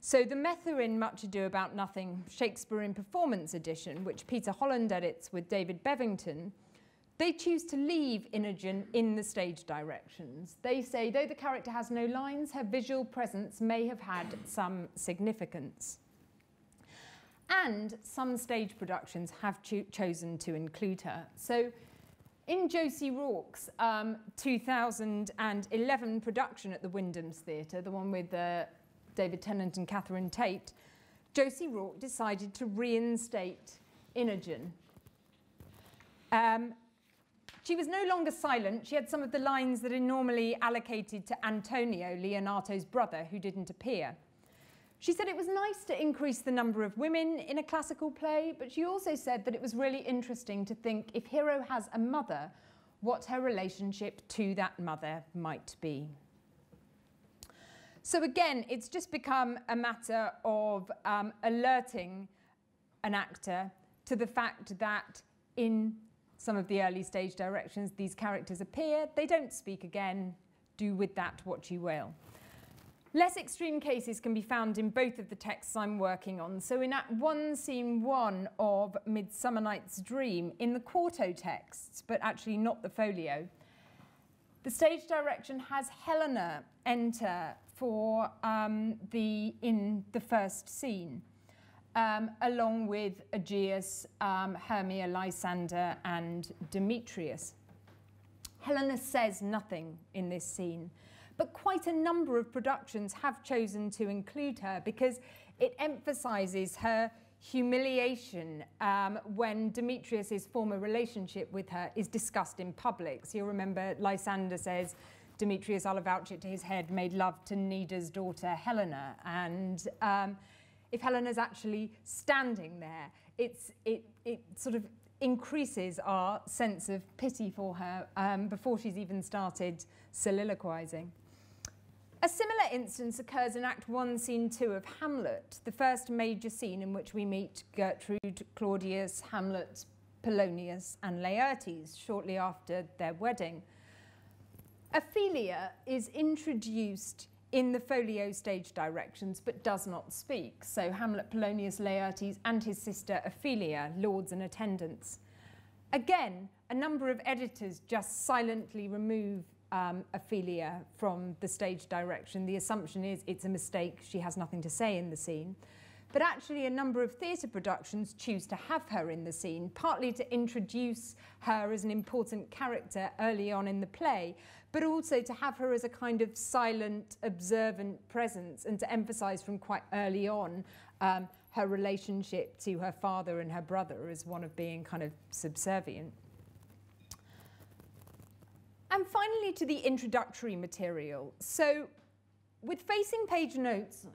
So the Methuen Much Ado About Nothing Shakespeare in Performance edition, which Peter Holland edits with David Bevington, they choose to leave Innogen in the stage directions. They say, though the character has no lines, her visual presence may have had some significance. And some stage productions have cho chosen to include her. So in Josie Rourke's um, 2011 production at the Wyndham's Theatre, the one with uh, David Tennant and Catherine Tate, Josie Rourke decided to reinstate Innogen. Um, she was no longer silent. She had some of the lines that are normally allocated to Antonio, Leonato's brother, who didn't appear. She said it was nice to increase the number of women in a classical play, but she also said that it was really interesting to think if Hero has a mother, what her relationship to that mother might be. So again, it's just become a matter of um, alerting an actor to the fact that in some of the early stage directions, these characters appear, they don't speak again, do with that what you will. Less extreme cases can be found in both of the texts I'm working on. So in Act 1, Scene 1 of Midsummer Night's Dream, in the quarto texts, but actually not the folio, the stage direction has Helena enter for um, the, in the first scene um, along with Aegeus, um, Hermia, Lysander, and Demetrius. Helena says nothing in this scene, but quite a number of productions have chosen to include her because it emphasizes her humiliation um, when Demetrius's former relationship with her is discussed in public. So you'll remember Lysander says, Demetrius, I'll avouch it to his head, made love to Nedar's daughter Helena. And um, if Helena's actually standing there, it's, it, it sort of increases our sense of pity for her um, before she's even started soliloquizing. A similar instance occurs in Act 1, Scene 2 of Hamlet, the first major scene in which we meet Gertrude, Claudius, Hamlet, Polonius, and Laertes shortly after their wedding. Ophelia is introduced in the folio stage directions, but does not speak. So Hamlet, Polonius, Laertes, and his sister Ophelia, lords and attendants. Again, a number of editors just silently remove um, Ophelia from the stage direction. The assumption is it's a mistake, she has nothing to say in the scene. But actually, a number of theatre productions choose to have her in the scene, partly to introduce her as an important character early on in the play, but also to have her as a kind of silent, observant presence and to emphasise from quite early on um, her relationship to her father and her brother as one of being kind of subservient. And finally, to the introductory material. So, with facing page notes,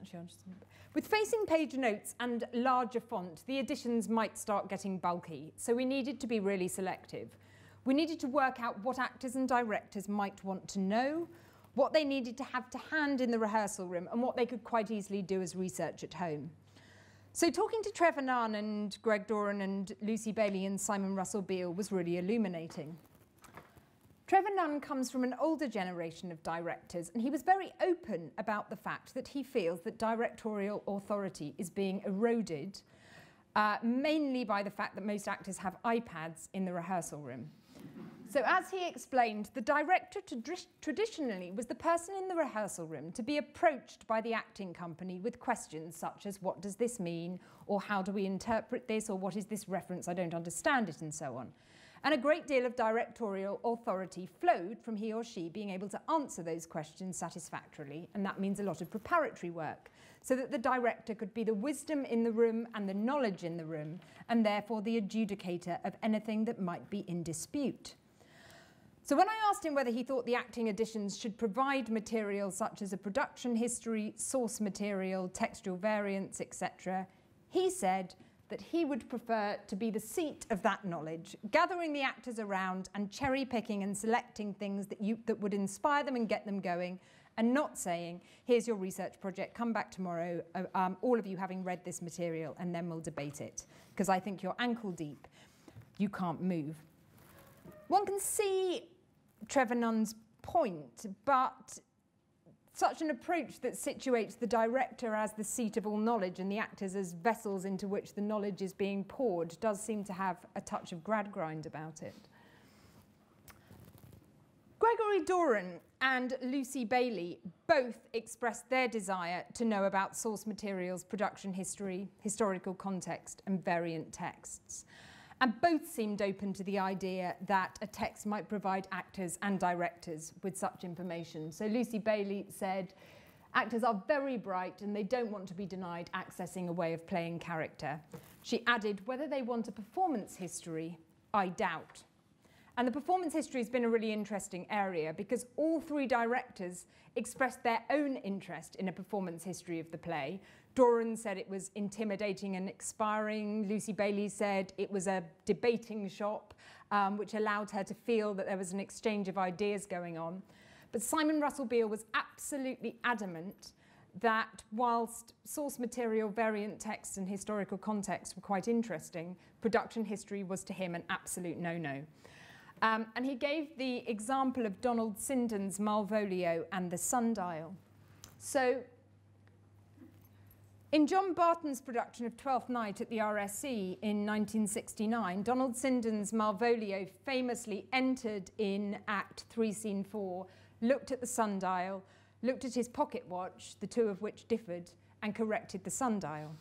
with facing page notes and larger font, the additions might start getting bulky, so we needed to be really selective. We needed to work out what actors and directors might want to know, what they needed to have to hand in the rehearsal room, and what they could quite easily do as research at home. So talking to Trevor Nunn and Greg Doran and Lucy Bailey and Simon Russell Beale was really illuminating. Trevor Nunn comes from an older generation of directors, and he was very open about the fact that he feels that directorial authority is being eroded, uh, mainly by the fact that most actors have iPads in the rehearsal room. So, as he explained, the director traditionally was the person in the rehearsal room to be approached by the acting company with questions such as, What does this mean? or How do we interpret this? or What is this reference? I don't understand it, and so on. And a great deal of directorial authority flowed from he or she being able to answer those questions satisfactorily, and that means a lot of preparatory work, so that the director could be the wisdom in the room and the knowledge in the room, and therefore the adjudicator of anything that might be in dispute. So when I asked him whether he thought the acting editions should provide material such as a production history, source material, textual variants, etc., he said that he would prefer to be the seat of that knowledge, gathering the actors around and cherry picking and selecting things that, you, that would inspire them and get them going, and not saying, here's your research project, come back tomorrow, uh, um, all of you having read this material, and then we'll debate it. Because I think you're ankle deep, you can't move. One can see Trevor Nunn's point, but such an approach that situates the director as the seat of all knowledge and the actors as vessels into which the knowledge is being poured does seem to have a touch of Gradgrind about it. Gregory Doran and Lucy Bailey both expressed their desire to know about source materials, production history, historical context, and variant texts. And both seemed open to the idea that a text might provide actors and directors with such information. So Lucy Bailey said, actors are very bright and they don't want to be denied accessing a way of playing character. She added, whether they want a performance history, I doubt. And the performance history has been a really interesting area because all three directors expressed their own interest in a performance history of the play, Doran said it was intimidating and expiring. Lucy Bailey said it was a debating shop, um, which allowed her to feel that there was an exchange of ideas going on. But Simon Russell Beale was absolutely adamant that whilst source material, variant texts, and historical context were quite interesting, production history was to him an absolute no no. Um, and he gave the example of Donald Sinden's Malvolio and the Sundial. So in John Barton's production of Twelfth Night at the RSC in 1969, Donald Sinden's Malvolio famously entered in Act 3, Scene 4, looked at the sundial, looked at his pocket watch, the two of which differed, and corrected the sundial.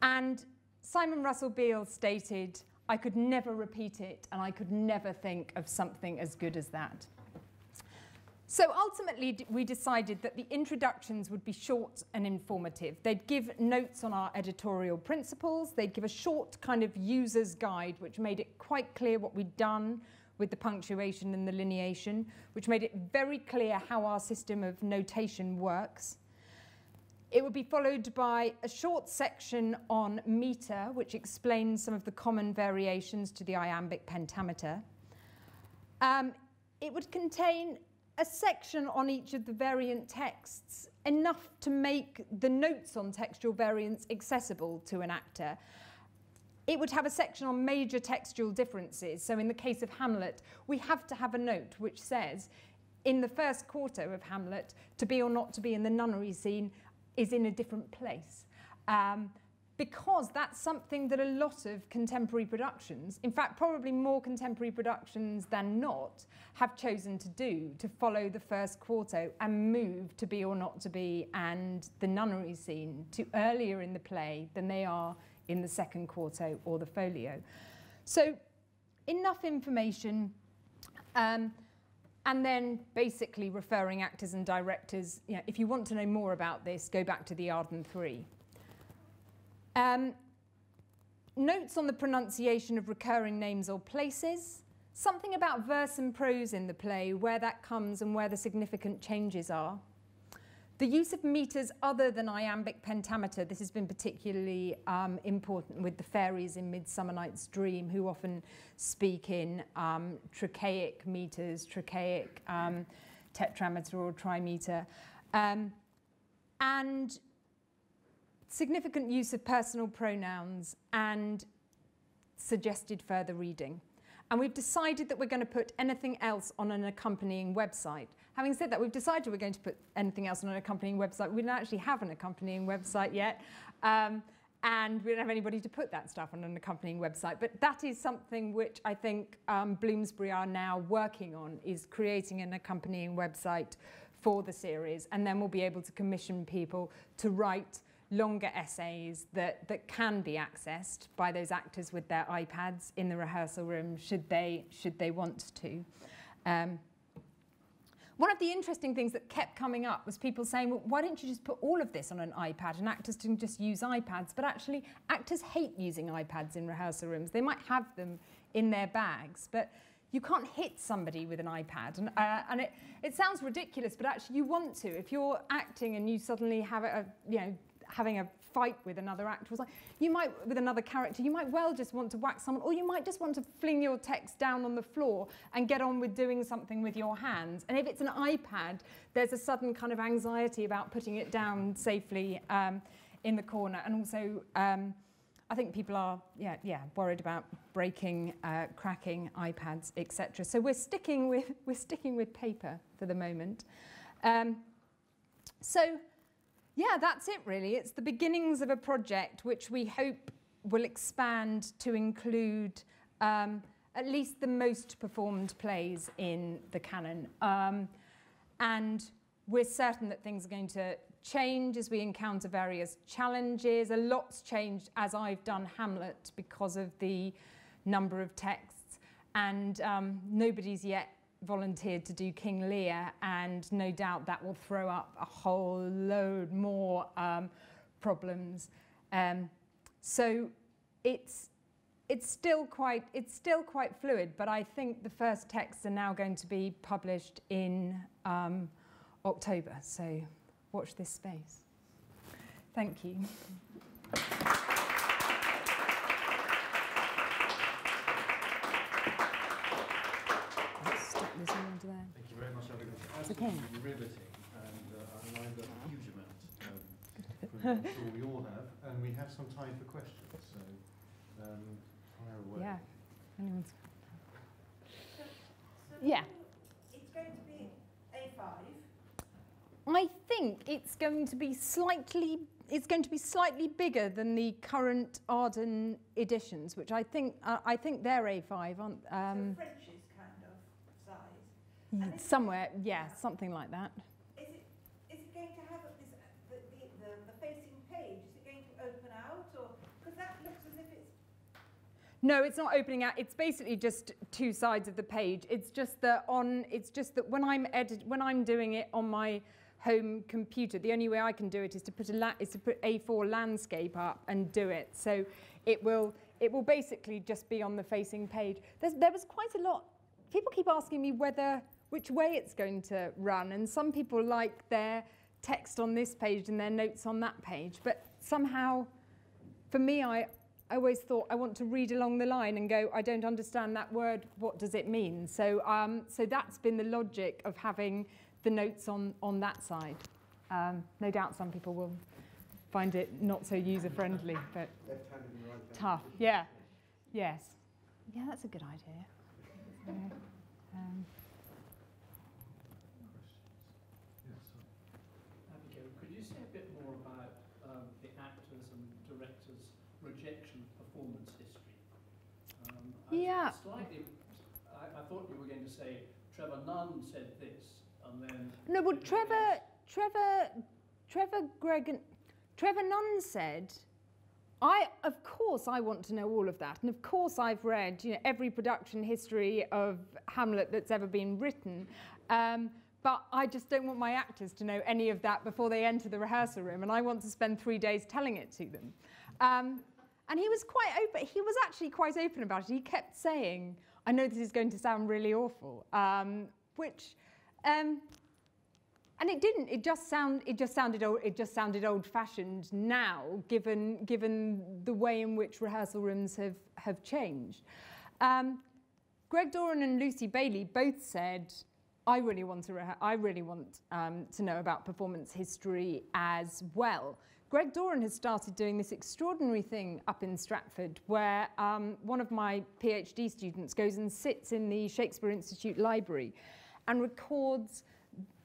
And Simon Russell Beale stated, I could never repeat it, and I could never think of something as good as that. So ultimately, we decided that the introductions would be short and informative. They'd give notes on our editorial principles. They'd give a short kind of user's guide, which made it quite clear what we'd done with the punctuation and the lineation, which made it very clear how our system of notation works. It would be followed by a short section on meter, which explains some of the common variations to the iambic pentameter. Um, it would contain a section on each of the variant texts, enough to make the notes on textual variants accessible to an actor. It would have a section on major textual differences. So in the case of Hamlet, we have to have a note which says, in the first quarto of Hamlet, to be or not to be in the nunnery scene is in a different place. Um, because that's something that a lot of contemporary productions, in fact, probably more contemporary productions than not, have chosen to do to follow the first quarto and move to be or not to be and the nunnery scene to earlier in the play than they are in the second quarto or the folio. So, enough information. Um, and then basically referring actors and directors, you know, if you want to know more about this, go back to the Arden 3. Um, notes on the pronunciation of recurring names or places. Something about verse and prose in the play, where that comes and where the significant changes are. The use of meters other than iambic pentameter, this has been particularly um, important with the fairies in Midsummer Night's Dream, who often speak in um, trochaic meters, trochaic um, tetrameter or trimeter. Um, and significant use of personal pronouns and suggested further reading. And we've decided that we're going to put anything else on an accompanying website. Having said that, we've decided we're going to put anything else on an accompanying website. We don't actually have an accompanying website yet. Um, and we don't have anybody to put that stuff on an accompanying website. But that is something which I think um, Bloomsbury are now working on, is creating an accompanying website for the series. And then we'll be able to commission people to write longer essays that, that can be accessed by those actors with their iPads in the rehearsal room should they, should they want to. Um, one of the interesting things that kept coming up was people saying, well, why don't you just put all of this on an iPad and actors can just use iPads? But actually, actors hate using iPads in rehearsal rooms. They might have them in their bags, but you can't hit somebody with an iPad. And, uh, and it, it sounds ridiculous, but actually you want to. If you're acting and you suddenly have a, you know, having a fight with another actor. You might, with another character, you might well just want to whack someone, or you might just want to fling your text down on the floor and get on with doing something with your hands. And if it's an iPad, there's a sudden kind of anxiety about putting it down safely um, in the corner. And also, um, I think people are, yeah, yeah, worried about breaking, uh, cracking iPads, etc. So we're sticking with we're sticking with paper for the moment. Um, so yeah, that's it really. It's the beginnings of a project which we hope will expand to include um, at least the most performed plays in the canon. Um, and we're certain that things are going to change as we encounter various challenges. A lot's changed as I've done Hamlet because of the number of texts, and um, nobody's yet volunteered to do King Lear, and no doubt that will throw up a whole load more um, problems. Um, so it's it's still quite it's still quite fluid, but I think the first texts are now going to be published in um, October. So watch this space. Thank you. Thank you very much, Abigail. It's okay. riveting, and uh, I learned a huge amount. Um, I'm sure we all have, and we have some time for questions. So, um, fire away. Yeah. Anyone's. So, so yeah. It's going to be A5. I think it's going to be slightly it's going to be slightly bigger than the current Arden editions, which I think uh, I think they're A5, aren't um, so Somewhere, yeah, something like that. Is it, is it going to have this, the, the, the, the facing page? Is it going to open out? Because that looks as if it's... No, it's not opening out. It's basically just two sides of the page. It's just that on. It's just that when I'm edit, when I'm doing it on my home computer, the only way I can do it is to put a la- is to put A4 landscape up and do it. So it will it will basically just be on the facing page. There's, there was quite a lot. People keep asking me whether which way it's going to run. And some people like their text on this page and their notes on that page. But somehow, for me, I, I always thought I want to read along the line and go, I don't understand that word, what does it mean? So, um, so that's been the logic of having the notes on, on that side. Um, no doubt some people will find it not so user-friendly, but tough. Yeah, yes. Yeah, that's a good idea. So, um, say a bit more about um, the actors and directors rejection of performance history. Um, Yeah. Slightly, I, I thought you were going to say Trevor Nunn said this, and then. No, well, everybody Trevor, Trevor, Trevor Greg, and Trevor Nunn said, I, of course, I want to know all of that, and of course, I've read, you know, every production history of Hamlet that's ever been written. Um, but I just don't want my actors to know any of that before they enter the rehearsal room, and I want to spend three days telling it to them. Um, and he was quite open. He was actually quite open about it. He kept saying, "I know this is going to sound really awful," um, which. Um, and it didn't. It just sound. It just sounded. Old, it just sounded old-fashioned now, given given the way in which rehearsal rooms have have changed. Um, Greg Doran and Lucy Bailey both said, "I really want to. I really want um, to know about performance history as well." Greg Doran has started doing this extraordinary thing up in Stratford, where um, one of my PhD students goes and sits in the Shakespeare Institute library, and records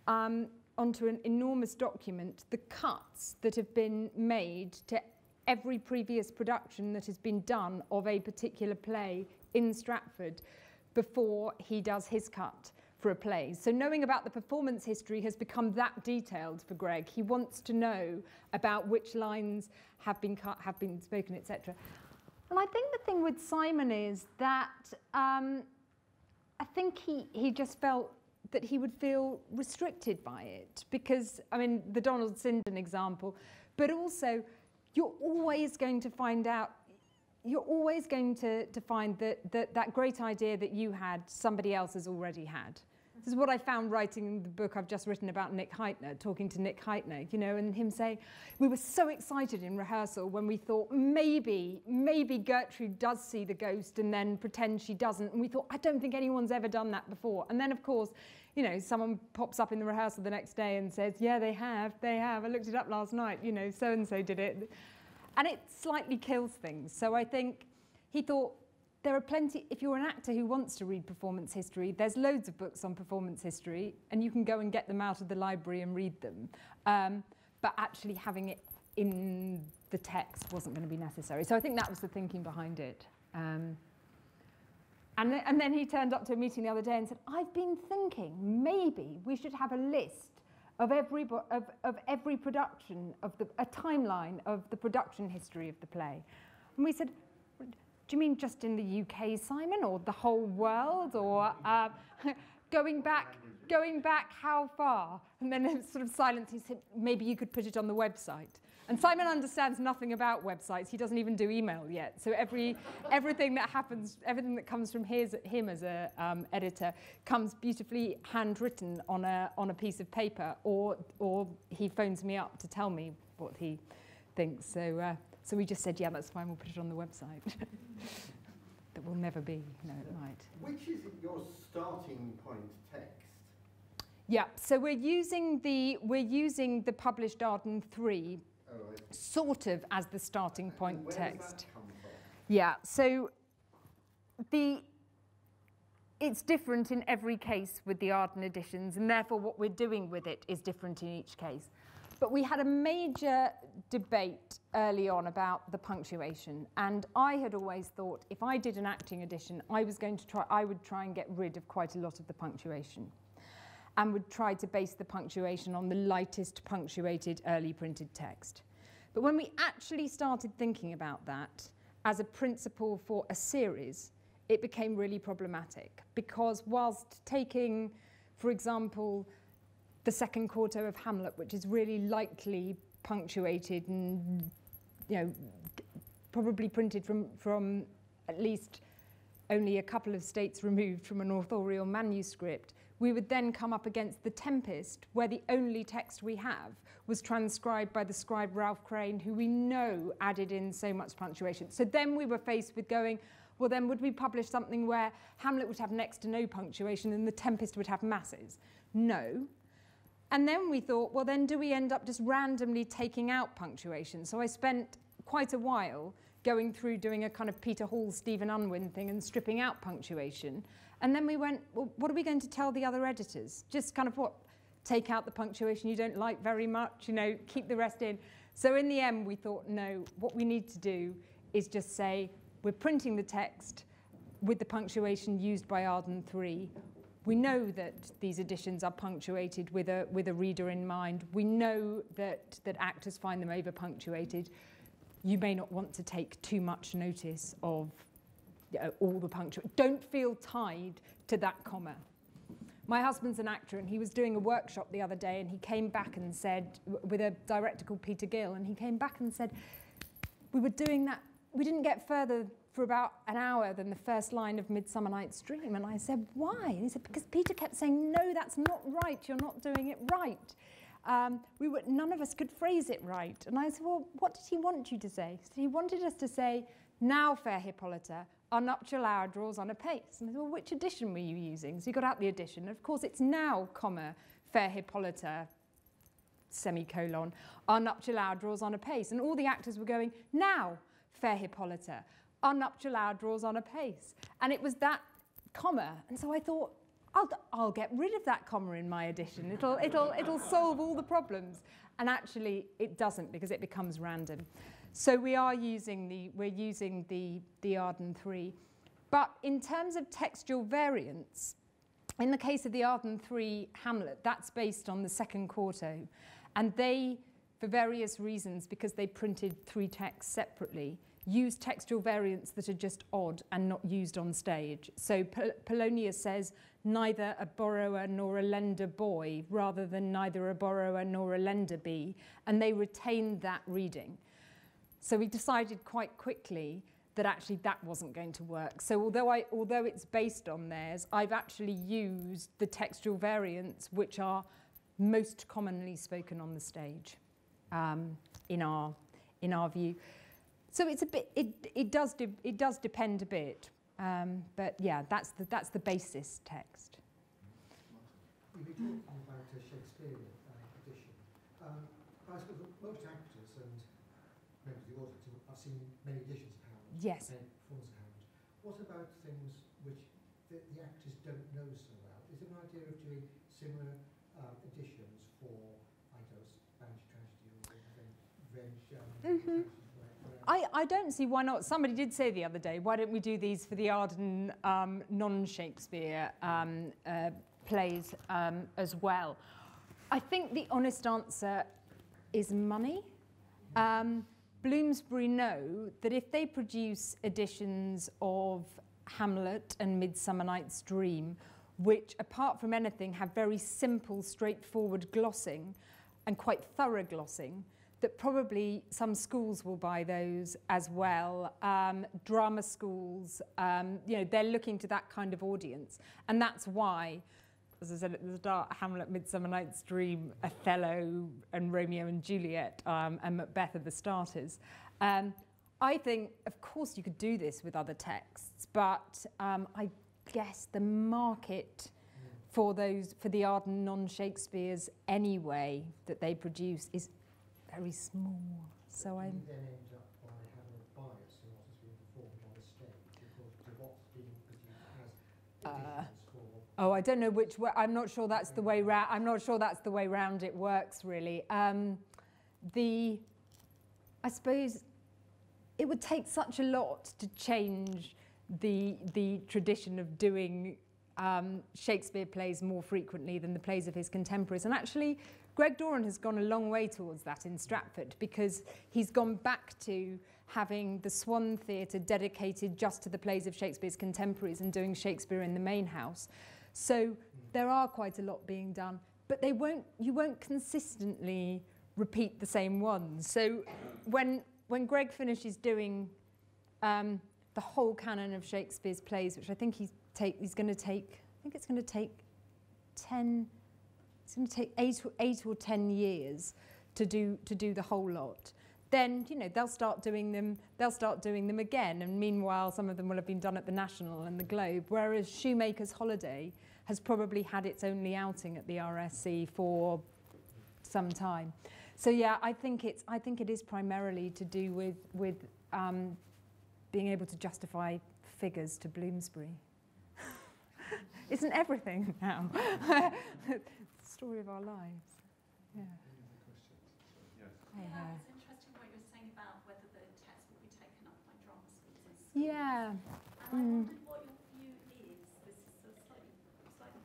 um, onto an enormous document the cuts that have been made to every previous production that has been done of a particular play in Stratford before he does his cut for a play. So knowing about the performance history has become that detailed for Greg. He wants to know about which lines have been cut, have been spoken, etc. And I think the thing with Simon is that um, I think he, he just felt that he would feel restricted by it because, I mean, the Donald Sinden example, but also you're always going to find out, you're always going to, to find that, that that great idea that you had, somebody else has already had. This is what I found writing the book I've just written about Nick Hytner, talking to Nick Hytner, you know, and him saying, we were so excited in rehearsal when we thought maybe, maybe Gertrude does see the ghost and then pretend she doesn't. And we thought, I don't think anyone's ever done that before. And then, of course, you know, someone pops up in the rehearsal the next day and says, yeah, they have, they have. I looked it up last night, you know, so-and-so did it. And it slightly kills things. So I think he thought, there are plenty, if you're an actor who wants to read performance history, there's loads of books on performance history, and you can go and get them out of the library and read them. Um, but actually having it in the text wasn't going to be necessary. So I think that was the thinking behind it. Um, and, th- and then he turned up to a meeting the other day and said, I've been thinking maybe we should have a list of every, of, of every production, of the, a timeline of the production history of the play. And we said, do you mean just in the UK, Simon, or the whole world, or uh, going back, going back how far? And then sort of silence. He said, maybe you could put it on the website. And Simon understands nothing about websites. He doesn't even do email yet. So every, everything that happens, everything that comes from his, him as a um, editor comes beautifully handwritten on a, on a piece of paper, or, or he phones me up to tell me what he thinks. So, uh, so we just said, yeah, that's fine. We'll put it on the website. that will never be. No, it might. Which is your starting point text? Yeah. So we're using the we're using the published Arden three Oh, right. sort of as the starting point text. Does that come from? Yeah. So the it's different in every case with the Arden editions, and therefore what we're doing with it is different in each case. But we had a major debate early on about the punctuation, and I had always thought if I did an acting edition, I was going to try, I would try and get rid of quite a lot of the punctuation, and would try to base the punctuation on the lightest punctuated early printed text. But when we actually started thinking about that as a principle for a series, it became really problematic because whilst taking, for example, the second quarto of Hamlet, which is really lightly punctuated and you know probably printed from from at least only a couple of states removed from an authorial manuscript, we would then come up against The Tempest, where the only text we have was transcribed by the scribe Ralph Crane, who we know added in so much punctuation. So then we were faced with going, well, then would we publish something where Hamlet would have next to no punctuation and The Tempest would have masses? No. And then we thought, well, then do we end up just randomly taking out punctuation? So I spent quite a while going through doing a kind of Peter Hall, Stephen Unwin thing and stripping out punctuation. And then we went, well, what are we going to tell the other editors? Just kind of what? Take out the punctuation you don't like very much, you know, keep the rest in. So in the end, we thought, no, what we need to do is just say, we're printing the text with the punctuation used by Arden 3. We know that these editions are punctuated with a, with a reader in mind. We know that, that actors find them over punctuated. You may not want to take too much notice of know, all the punctuation. Don't feel tied to that comma. My husband's an actor and he was doing a workshop the other day and he came back and said, with a director called Peter Gill, and he came back and said, we were doing that, we didn't get further for about an hour than the first line of Midsummer Night's Dream. And I said, why? And he said, because Peter kept saying, no, that's not right, you're not doing it right. Um, we were, none of us could phrase it right. And I said, well, what did he want you to say? Said, he wanted us to say, now, fair Hippolyta, our nuptial hour draws on apace. And said, well, which edition were you using? So he got out the edition. And of course, it's now, comma, fair Hippolyta, semicolon, our nuptial hour draws on apace. And all the actors were going, now, fair Hippolyta, our nuptial hour draws on apace. And it was that comma. And so I thought, I'll, I'll get rid of that comma in my edition. It'll, it'll, it'll solve all the problems. And actually, it doesn't because it becomes random. So we are using the, we're using the, the Arden 3. But in terms of textual variants, in the case of the Arden 3 Hamlet, that's based on the second quarto. And they, for various reasons, because they printed three texts separately, use textual variants that are just odd and not used on stage. So Pol Polonius says, neither a borrower nor a lender boy, rather than neither a borrower nor a lender be, and they retained that reading. So we decided quite quickly that actually that wasn't going to work. So although, I, although it's based on theirs, I've actually used the textual variants which are most commonly spoken on the stage um, in, our, in our view. So it's a bit, it, it, does, de it does depend a bit, um, but yeah, that's the, that's the basis text. Been talking about a Shakespearean uh, edition. Um, I suppose most and members of the audience have seen many editions of Hamlet. Yes. Many performances. What about things which the, the actors don't know so well? Is there an idea of doing similar um, editions for, I don't know, Spanish tragedy or revenge? Um, mm -hmm. I, I, don't see why not. Somebody did say the other day, why don't we do these for the Arden um, non-Shakespeare um, uh, plays um, as well? I think the honest answer is money. Um, Bloomsbury know that if they produce editions of Hamlet and Midsummer Night's Dream, which, apart from anything, have very simple, straightforward glossing and quite thorough glossing, that probably some schools will buy those as well. Um, drama schools, um, you know, they're looking to that kind of audience. And that's why as I said at the start, Hamlet, Midsummer Night's Dream, Othello, and Romeo and Juliet, um, and Macbeth are the starters. Um, I think, of course, you could do this with other texts, but um, I guess the market for those for the Arden non-Shakespeare's anyway that they produce is very small. So I'm. then end up by having a bias in what is being performed on the stage because to what's being produced as uh, Oh, I don't know which way, I'm not sure that's the way round, I'm not sure that's the way round it works really. Um, the, I suppose it would take such a lot to change the, the tradition of doing um, Shakespeare plays more frequently than the plays of his contemporaries. And actually, Greg Doran has gone a long way towards that in Stratford because he's gone back to having the Swan Theatre dedicated just to the plays of Shakespeare's contemporaries and doing Shakespeare in the main house. So there are quite a lot being done, but they won't, you won't consistently repeat the same ones. So when, when Greg finishes doing um, the whole canon of Shakespeare's plays, which I think he's, take, he's going to take, I think it's going to take 10, it's going to take eight, eight or 10 years to do, to do the whole lot then you know they'll start doing them they'll start doing them again. And meanwhile some of them will have been done at the national and the globe whereas shoemaker's holiday has probably had its only outing at the rsc for some time. So yeah i think it's i think it is primarily to do with with um, being able to justify figures to bloomsbury. Isn't everything now? Story of our lives. Yeah. Yeah, it's interesting what you're saying about whether the text will be taken up by Yeah. And Mm. what your view is, this is sort of slightly, slightly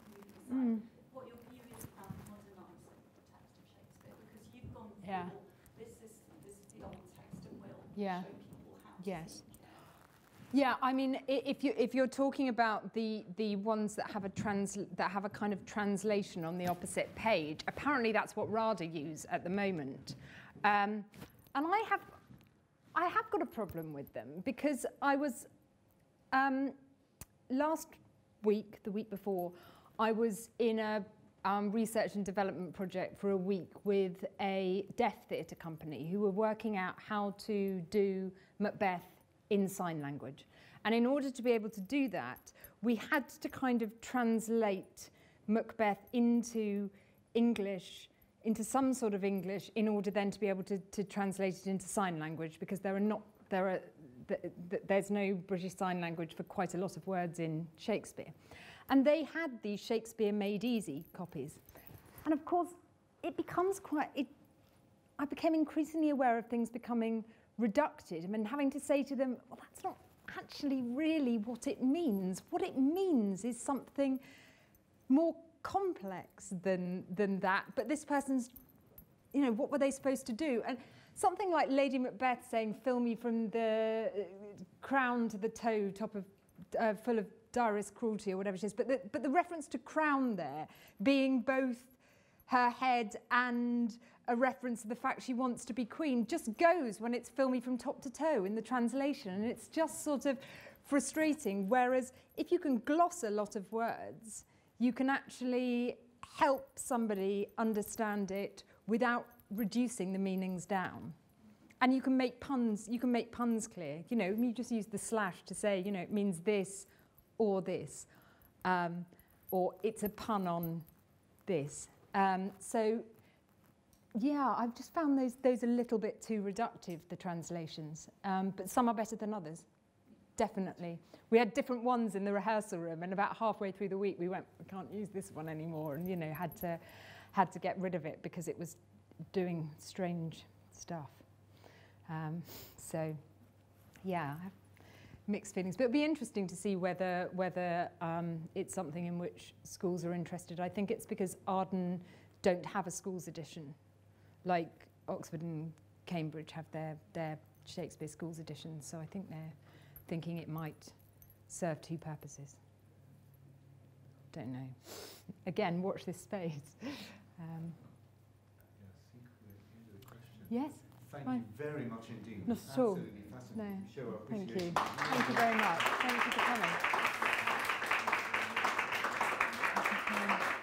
Mm. what your view is about modernising the text of Shakespeare, because you've gone for Yeah. this is, this is the old text and we'll Yeah. show people how to Yes. Yeah, I mean, if you if you're talking about the the ones that have a trans that have a kind of translation on the opposite page, apparently that's what RADA use at the moment, um, and I have I have got a problem with them because I was um, last week, the week before, I was in a um, research and development project for a week with a deaf theatre company who were working out how to do Macbeth in sign language. And in order to be able to do that, we had to kind of translate Macbeth into English, into some sort of English, in order then to be able to, to translate it into sign language, because there are not there are th- th- there's no British Sign Language for quite a lot of words in Shakespeare. And they had these Shakespeare Made Easy copies. And of course, it becomes quite, it, I became increasingly aware of things becoming reducted and having to say to them, well, that's not actually really what it means. What it means is something more complex than, than that. But this person's, you know, what were they supposed to do? And something like Lady Macbeth saying, fill me from the uh, crown to the toe, top of, uh, full of direst cruelty or whatever she says. But the, but the reference to crown there being both her head and a reference to the fact she wants to be queen just goes when it's filmy from top to toe in the translation. And it's just sort of frustrating. Whereas if you can gloss a lot of words, you can actually help somebody understand it without reducing the meanings down. And you can make puns, you can make puns clear. You know, you just use the slash to say, you know, it means this or this. Um, or it's a pun on this. Um, so yeah, I've just found those those a little bit too reductive, the translations. Um, but some are better than others. Definitely. We had different ones in the rehearsal room, and about halfway through the week, we went, we can't use this one anymore, and you know, had to had to get rid of it because it was doing strange stuff. Um, so, yeah, I have mixed feelings. But it'd be interesting to see whether whether um, it's something in which schools are interested. I think it's because Arden don't have a schools edition, like Oxford and Cambridge have their their Shakespeare schools editions. So I think they're thinking it might serve two purposes. Don't know. Again, watch this space. Um, Yeah, I think we're at the end of the question. yes, Thank Fine. you very much indeed. Not at all. No, You show our thank you. Thank you very much. Thank you for coming.